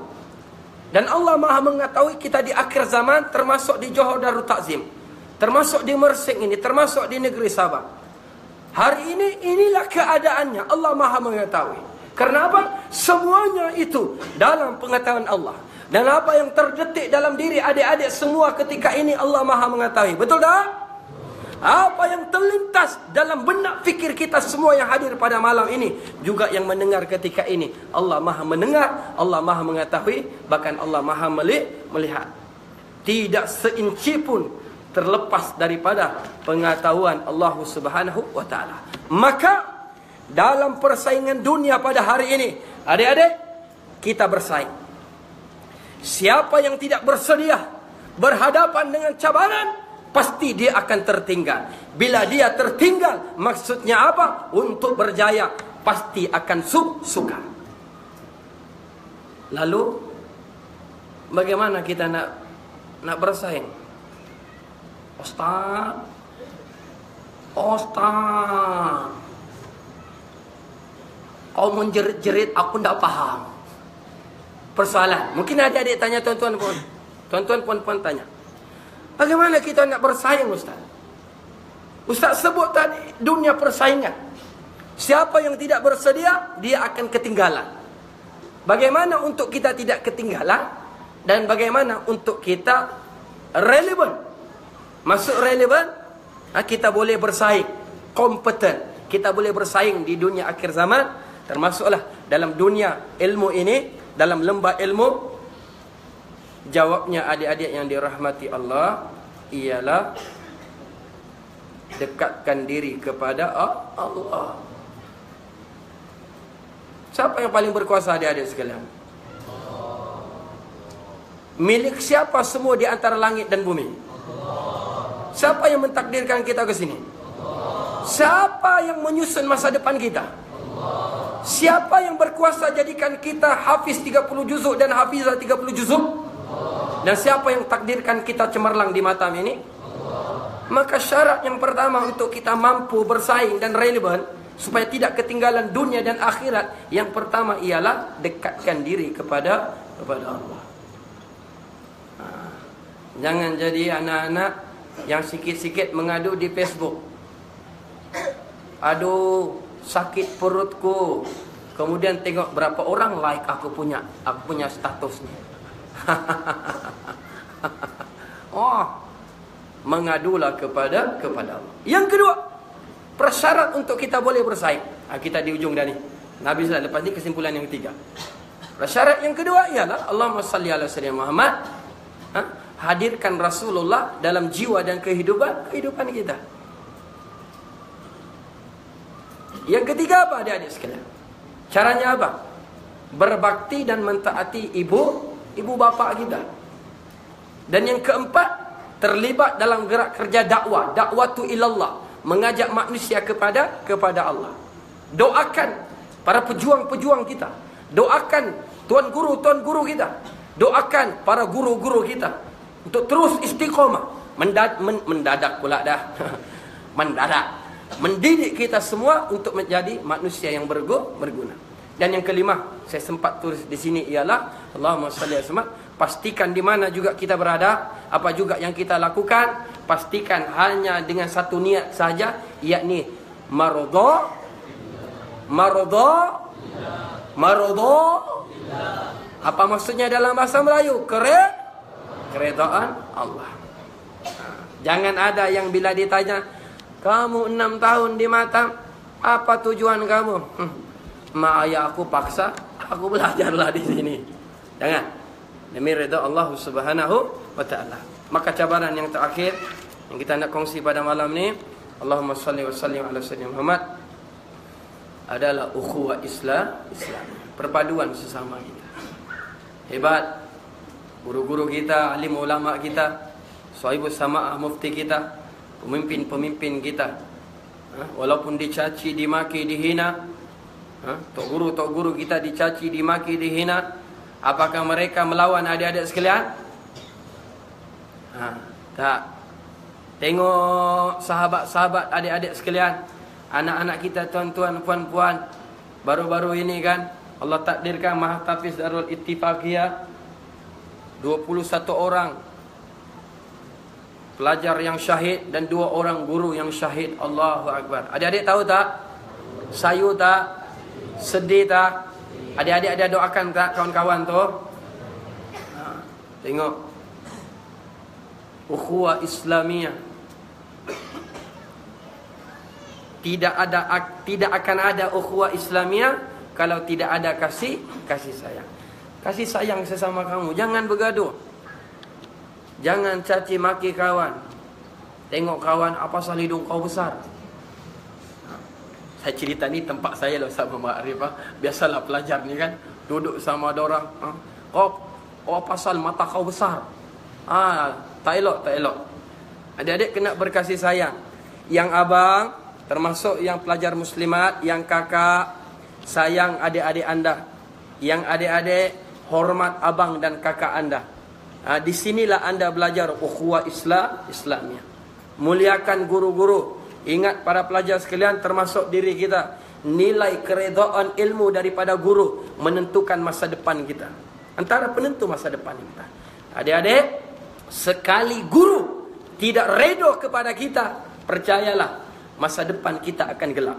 Dan Allah Maha mengetahui kita di akhir zaman termasuk di Johor Darul Takzim. Termasuk di Mersing ini, termasuk di negeri Sabah. Hari ini inilah keadaannya. Allah Maha mengetahui. Karena apa? Semuanya itu dalam pengetahuan Allah. Dan apa yang terdetik dalam diri adik-adik semua ketika ini Allah maha mengetahui. Betul tak? Apa yang terlintas dalam benak fikir kita semua yang hadir pada malam ini. Juga yang mendengar ketika ini. Allah maha mendengar. Allah maha mengetahui. Bahkan Allah maha melihat. Tidak seinci pun terlepas daripada pengetahuan Allah subhanahu wa ta'ala. Maka dalam persaingan dunia pada hari ini. Adik-adik, kita bersaing. Siapa yang tidak bersedia berhadapan dengan cabaran, pasti dia akan tertinggal. Bila dia tertinggal, maksudnya apa? Untuk berjaya, pasti akan su suka. Lalu, bagaimana kita nak nak bersaing? Ustaz, Ustaz, Kau menjerit-jerit aku tidak paham. persoalan. Mungkin adik-adik tanya tuan-tuan pun. Tuan-tuan puan-puan tanya. Bagaimana kita nak bersaing Ustaz? Ustaz sebut tadi dunia persaingan. Siapa yang tidak bersedia, dia akan ketinggalan. Bagaimana untuk kita tidak ketinggalan? Dan bagaimana untuk kita relevan? Masuk relevan, ha, kita boleh bersaing. Kompeten. Kita boleh bersaing di dunia akhir zaman. Termasuklah dalam dunia ilmu ini. Dalam lembah ilmu. Jawabnya adik-adik yang dirahmati Allah. Ialah. Dekatkan diri kepada Allah. Siapa yang paling berkuasa adik-adik sekalian? Milik siapa semua di antara langit dan bumi? Siapa yang mentakdirkan kita ke sini? Siapa yang menyusun masa depan kita? Siapa yang berkuasa jadikan kita hafiz 30 juzuk dan hafizah 30 juzuk? Dan siapa yang takdirkan kita cemerlang di mata ini? Maka syarat yang pertama untuk kita mampu bersaing dan relevan supaya tidak ketinggalan dunia dan akhirat, yang pertama ialah dekatkan diri kepada kepada Allah. Ha. Jangan jadi anak-anak yang sikit-sikit mengadu di Facebook. Aduh, sakit perutku. Kemudian tengok berapa orang like aku punya, aku punya status ni. *laughs* oh, mengadulah kepada kepada Allah. Yang kedua, persyarat untuk kita boleh bersaing. Ha, kita di ujung dah ni. Nabi sudah lepas ni kesimpulan yang ketiga. Persyarat yang kedua ialah Allahumma salli ala sayyidina Muhammad. Ha? hadirkan Rasulullah dalam jiwa dan kehidupan kehidupan kita. Yang ketiga apa adik-adik sekalian? Caranya apa? Berbakti dan mentaati ibu ibu bapa kita. Dan yang keempat, terlibat dalam gerak kerja dakwah, dakwatu ilallah, mengajak manusia kepada kepada Allah. Doakan para pejuang-pejuang kita. Doakan tuan guru tuan guru kita. Doakan para guru-guru kita untuk terus istiqomah Mendad, men, mendadak pula dah *laughs* mendadak mendidik kita semua untuk menjadi manusia yang berguna. Dan yang kelima saya sempat tulis di sini ialah Allahumma salli alaihi pastikan di mana juga kita berada apa juga yang kita lakukan pastikan hanya dengan satu niat saja yakni maradha maradha maradha apa maksudnya dalam bahasa Melayu? Keredaan Allah. Jangan ada yang bila ditanya, kamu enam tahun di mata, apa tujuan kamu? Hmm. Mak ayah aku paksa, aku belajarlah di sini. Jangan. Demi reda Allah subhanahu wa ta'ala. Maka cabaran yang terakhir, yang kita nak kongsi pada malam ni, Allahumma salli wa sallim ala sayyidina Muhammad, adalah ukhuwah Islam, Islam. Perpaduan sesama kita. Hebat guru-guru kita, alim ulama kita, sahibus sama mufti kita, pemimpin-pemimpin kita. Ha? Walaupun dicaci, dimaki, dihina, ha? tok guru, tok guru kita dicaci, dimaki, dihina, apakah mereka melawan adik-adik sekalian? Ha? Tak. Tengok sahabat-sahabat adik-adik sekalian, anak-anak kita tuan-tuan, puan-puan, baru-baru ini kan Allah takdirkan Mahatafiz Darul Ittifaqiyah 21 orang pelajar yang syahid dan dua orang guru yang syahid Allahu Akbar. Adik-adik tahu tak? Sayu tak? Sedih tak? Adik-adik ada doakan tak kawan-kawan tu? Ha, tengok. Ukhuwah Islamiyah. Tidak ada tidak akan ada ukhuwah Islamiyah kalau tidak ada kasih kasih sayang. Kasih sayang sesama kamu. Jangan bergaduh. Jangan caci maki kawan. Tengok kawan apa salah hidung kau besar. Ha. Saya cerita ni tempat saya lah sama Mak Arif. Ha. Biasalah pelajar ni kan. Duduk sama orang. Ha. Kau, oh pasal mata kau besar. Ah, tak elok, tak elok. Adik-adik kena berkasih sayang. Yang abang, termasuk yang pelajar muslimat, yang kakak, sayang adik-adik anda. Yang adik-adik, hormat abang dan kakak anda. Ha, di sinilah anda belajar ukhuwah Islam, Islamnya. Muliakan guru-guru. Ingat para pelajar sekalian termasuk diri kita. Nilai keredaan ilmu daripada guru menentukan masa depan kita. Antara penentu masa depan kita. Adik-adik, sekali guru tidak redo kepada kita, percayalah masa depan kita akan gelap.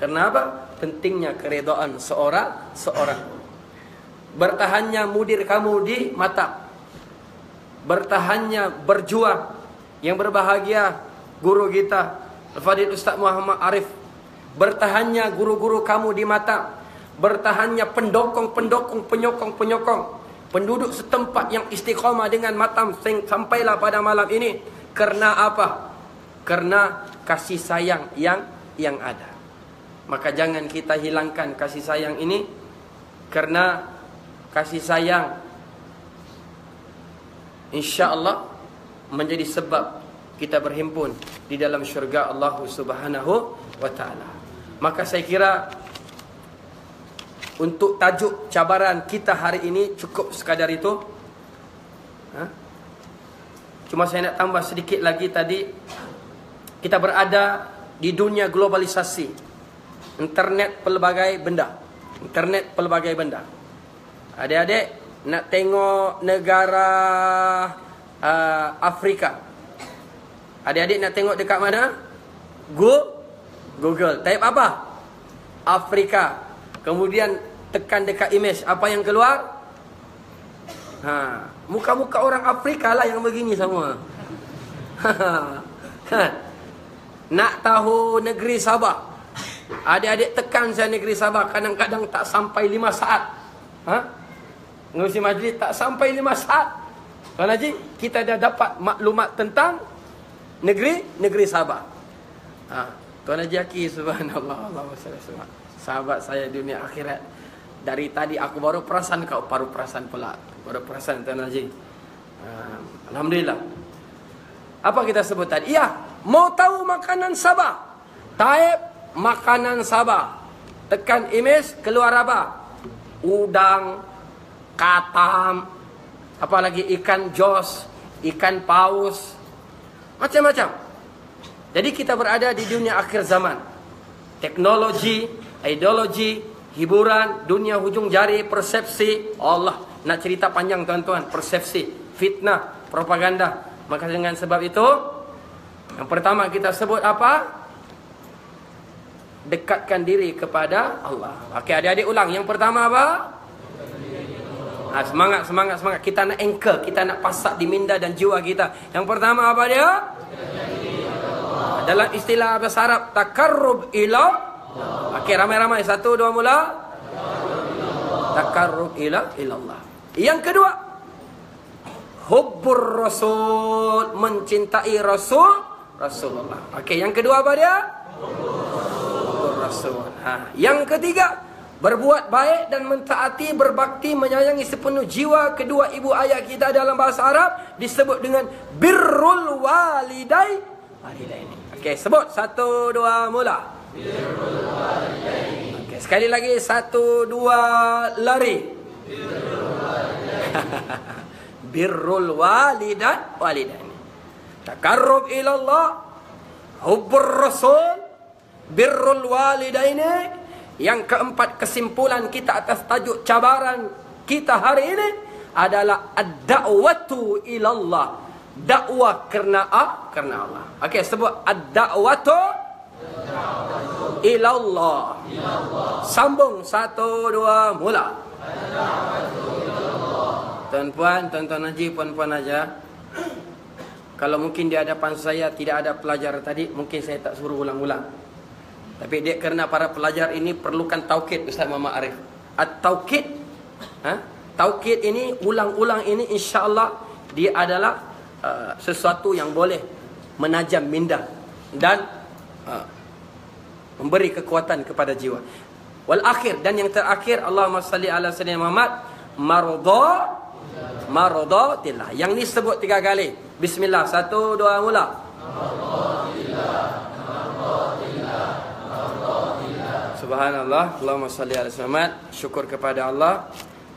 Kenapa? Pentingnya keredaan seorang seorang Bertahannya mudir kamu di mata. Bertahannya berjuang. Yang berbahagia guru kita Al-Fadhil Ustaz Muhammad Arif. Bertahannya guru-guru kamu di mata. Bertahannya pendokong-pendokong, penyokong-penyokong. Penduduk setempat yang istiqamah dengan matam sampailah pada malam ini. Karena apa? Karena kasih sayang yang yang ada. Maka jangan kita hilangkan kasih sayang ini karena kasih sayang insya-Allah menjadi sebab kita berhimpun di dalam syurga Allah Subhanahu wa taala. Maka saya kira untuk tajuk cabaran kita hari ini cukup sekadar itu. Ha? Cuma saya nak tambah sedikit lagi tadi kita berada di dunia globalisasi. Internet pelbagai benda. Internet pelbagai benda. Adik-adik nak tengok negara uh, Afrika. Adik-adik nak tengok dekat mana? Go Google. Type apa? Afrika. Kemudian tekan dekat image apa yang keluar? Ha, muka-muka orang Afrika lah yang begini semua. Ha. *laughs* nak tahu negeri Sabah? Adik-adik tekan saya negeri Sabah kadang-kadang tak sampai 5 saat. Ha? Ngurusi majlis tak sampai lima saat. Tuan Haji, kita dah dapat maklumat tentang negeri negeri Sabah. Ha, Tuan Haji Aki, subhanallah, Allah SWT. Sahabat saya dunia akhirat. Dari tadi aku baru perasan kau, baru perasan pula. Baru perasan Tuan Haji. Ha, Alhamdulillah. Apa kita sebut tadi? Ya, mau tahu makanan Sabah. Type makanan Sabah. Tekan image, keluar apa? Udang, katam, apalagi ikan jos, ikan paus, macam-macam. Jadi kita berada di dunia akhir zaman. Teknologi, ideologi, hiburan, dunia hujung jari, persepsi. Allah nak cerita panjang tuan-tuan, persepsi, fitnah, propaganda. Maka dengan sebab itu, yang pertama kita sebut apa? Dekatkan diri kepada Allah. Okey, adik-adik ulang. Yang pertama apa? Ha, semangat, semangat, semangat. Kita nak anchor, kita nak pasak di minda dan jiwa kita. Yang pertama apa dia? Dalam istilah bahasa Arab, takarrub ila. Okey, ramai-ramai. Satu, dua mula. Takarrub ila ilallah. Yang kedua, hubbur rasul, mencintai rasul, Rasulullah. Okey, yang kedua apa dia? Hubbur rasul. Ha, yang ketiga, Berbuat baik dan mentaati, berbakti, menyayangi sepenuh jiwa kedua ibu ayah kita dalam bahasa Arab disebut dengan birrul. Walidaini. Okey, sebut satu dua mula. Birrul walidaini. Okey, sekali lagi satu dua lari. *laughs* Birrul walidaini. birrul walidaini. Takarrub ila Allah. Hubbur Rasul. Birrul walidaini. Yang keempat kesimpulan kita atas tajuk cabaran kita hari ini adalah ad-da'watu ila Allah. Dakwah kerana ah, kerana Allah. Okey, sebut ad-da'watu ila Allah. Sambung satu dua mula. Tuan-puan, tuan-tuan haji, puan-puan aja. Kalau mungkin di hadapan saya tidak ada pelajar tadi, mungkin saya tak suruh ulang-ulang. Tapi dia kerana para pelajar ini perlukan taukid Ustaz Muhammad Arif. At-taukid ha? Taukid ini ulang-ulang ini insya-Allah dia adalah uh, sesuatu yang boleh menajam minda dan uh, memberi kekuatan kepada jiwa. Wal akhir dan yang terakhir Allahumma salli ala sayyidina Muhammad marudha maradatillah. Yang ni sebut tiga kali. Bismillah. Satu dua mula. Maradatillah. Subhanallah. Allahumma salli ala Muhammad. Syukur kepada Allah.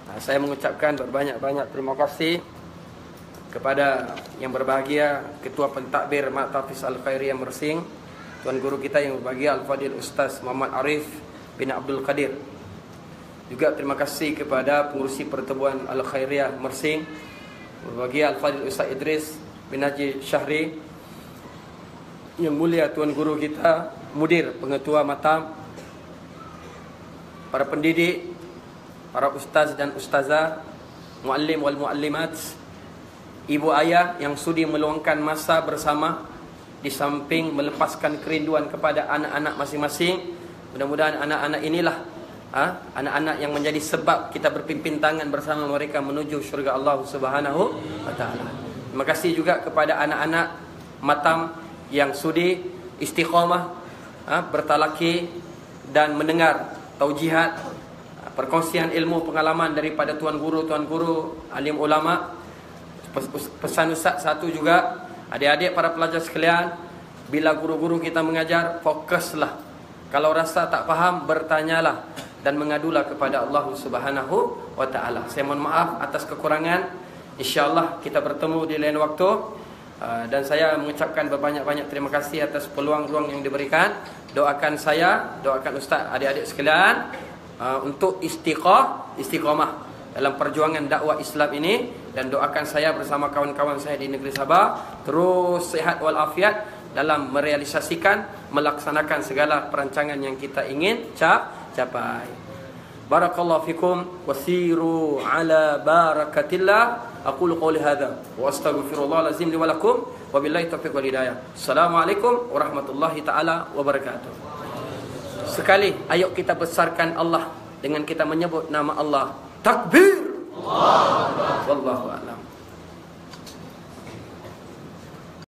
Ha, Saya mengucapkan berbanyak-banyak terima kasih Kepada yang berbahagia Ketua Pentadbir Mak Tafiz Al-Khairi yang Mersing Tuan Guru kita yang berbahagia Al-Fadil Ustaz Muhammad Arif bin Abdul Qadir. Juga terima kasih kepada pengurusi pertemuan Al-Khairiyah Mersing Bagi Al-Fadil Ustaz Idris bin Haji Syahri. Yang mulia Tuan Guru kita Mudir Pengetua Matam Para pendidik Para ustaz dan ustazah Muallim wal muallimat Ibu ayah yang sudi meluangkan masa bersama Di samping melepaskan kerinduan kepada anak-anak masing-masing Mudah-mudahan anak-anak inilah ha? anak-anak yang menjadi sebab kita berpimpin tangan bersama mereka menuju syurga Allah Subhanahu wa taala. Terima kasih juga kepada anak-anak matam yang sudi istiqamah ha? bertalaki dan mendengar taujihat perkongsian ilmu pengalaman daripada tuan guru tuan guru alim ulama pesan ustaz satu juga adik-adik para pelajar sekalian bila guru-guru kita mengajar fokuslah kalau rasa tak faham bertanyalah dan mengadulah kepada Allah Subhanahu wa taala. Saya mohon maaf atas kekurangan. Insya-Allah kita bertemu di lain waktu. Uh, dan saya mengucapkan berbanyak-banyak terima kasih atas peluang-peluang yang diberikan. Doakan saya, doakan ustaz adik-adik sekalian uh, untuk istiqah, istiqamah dalam perjuangan dakwah Islam ini dan doakan saya bersama kawan-kawan saya di negeri Sabah terus sehat walafiat dalam merealisasikan melaksanakan segala perancangan yang kita ingin cap capai. Barakallahu fikum wasiru ala barakatillah. Aku qawli hadha wa astaghfirullah lazim li wa lakum wa billahi taufiq wal hidayah. Assalamualaikum warahmatullahi taala wabarakatuh. Sekali ayat kita besarkan Allah dengan kita menyebut nama Allah. Takbir. Allah. Wallahu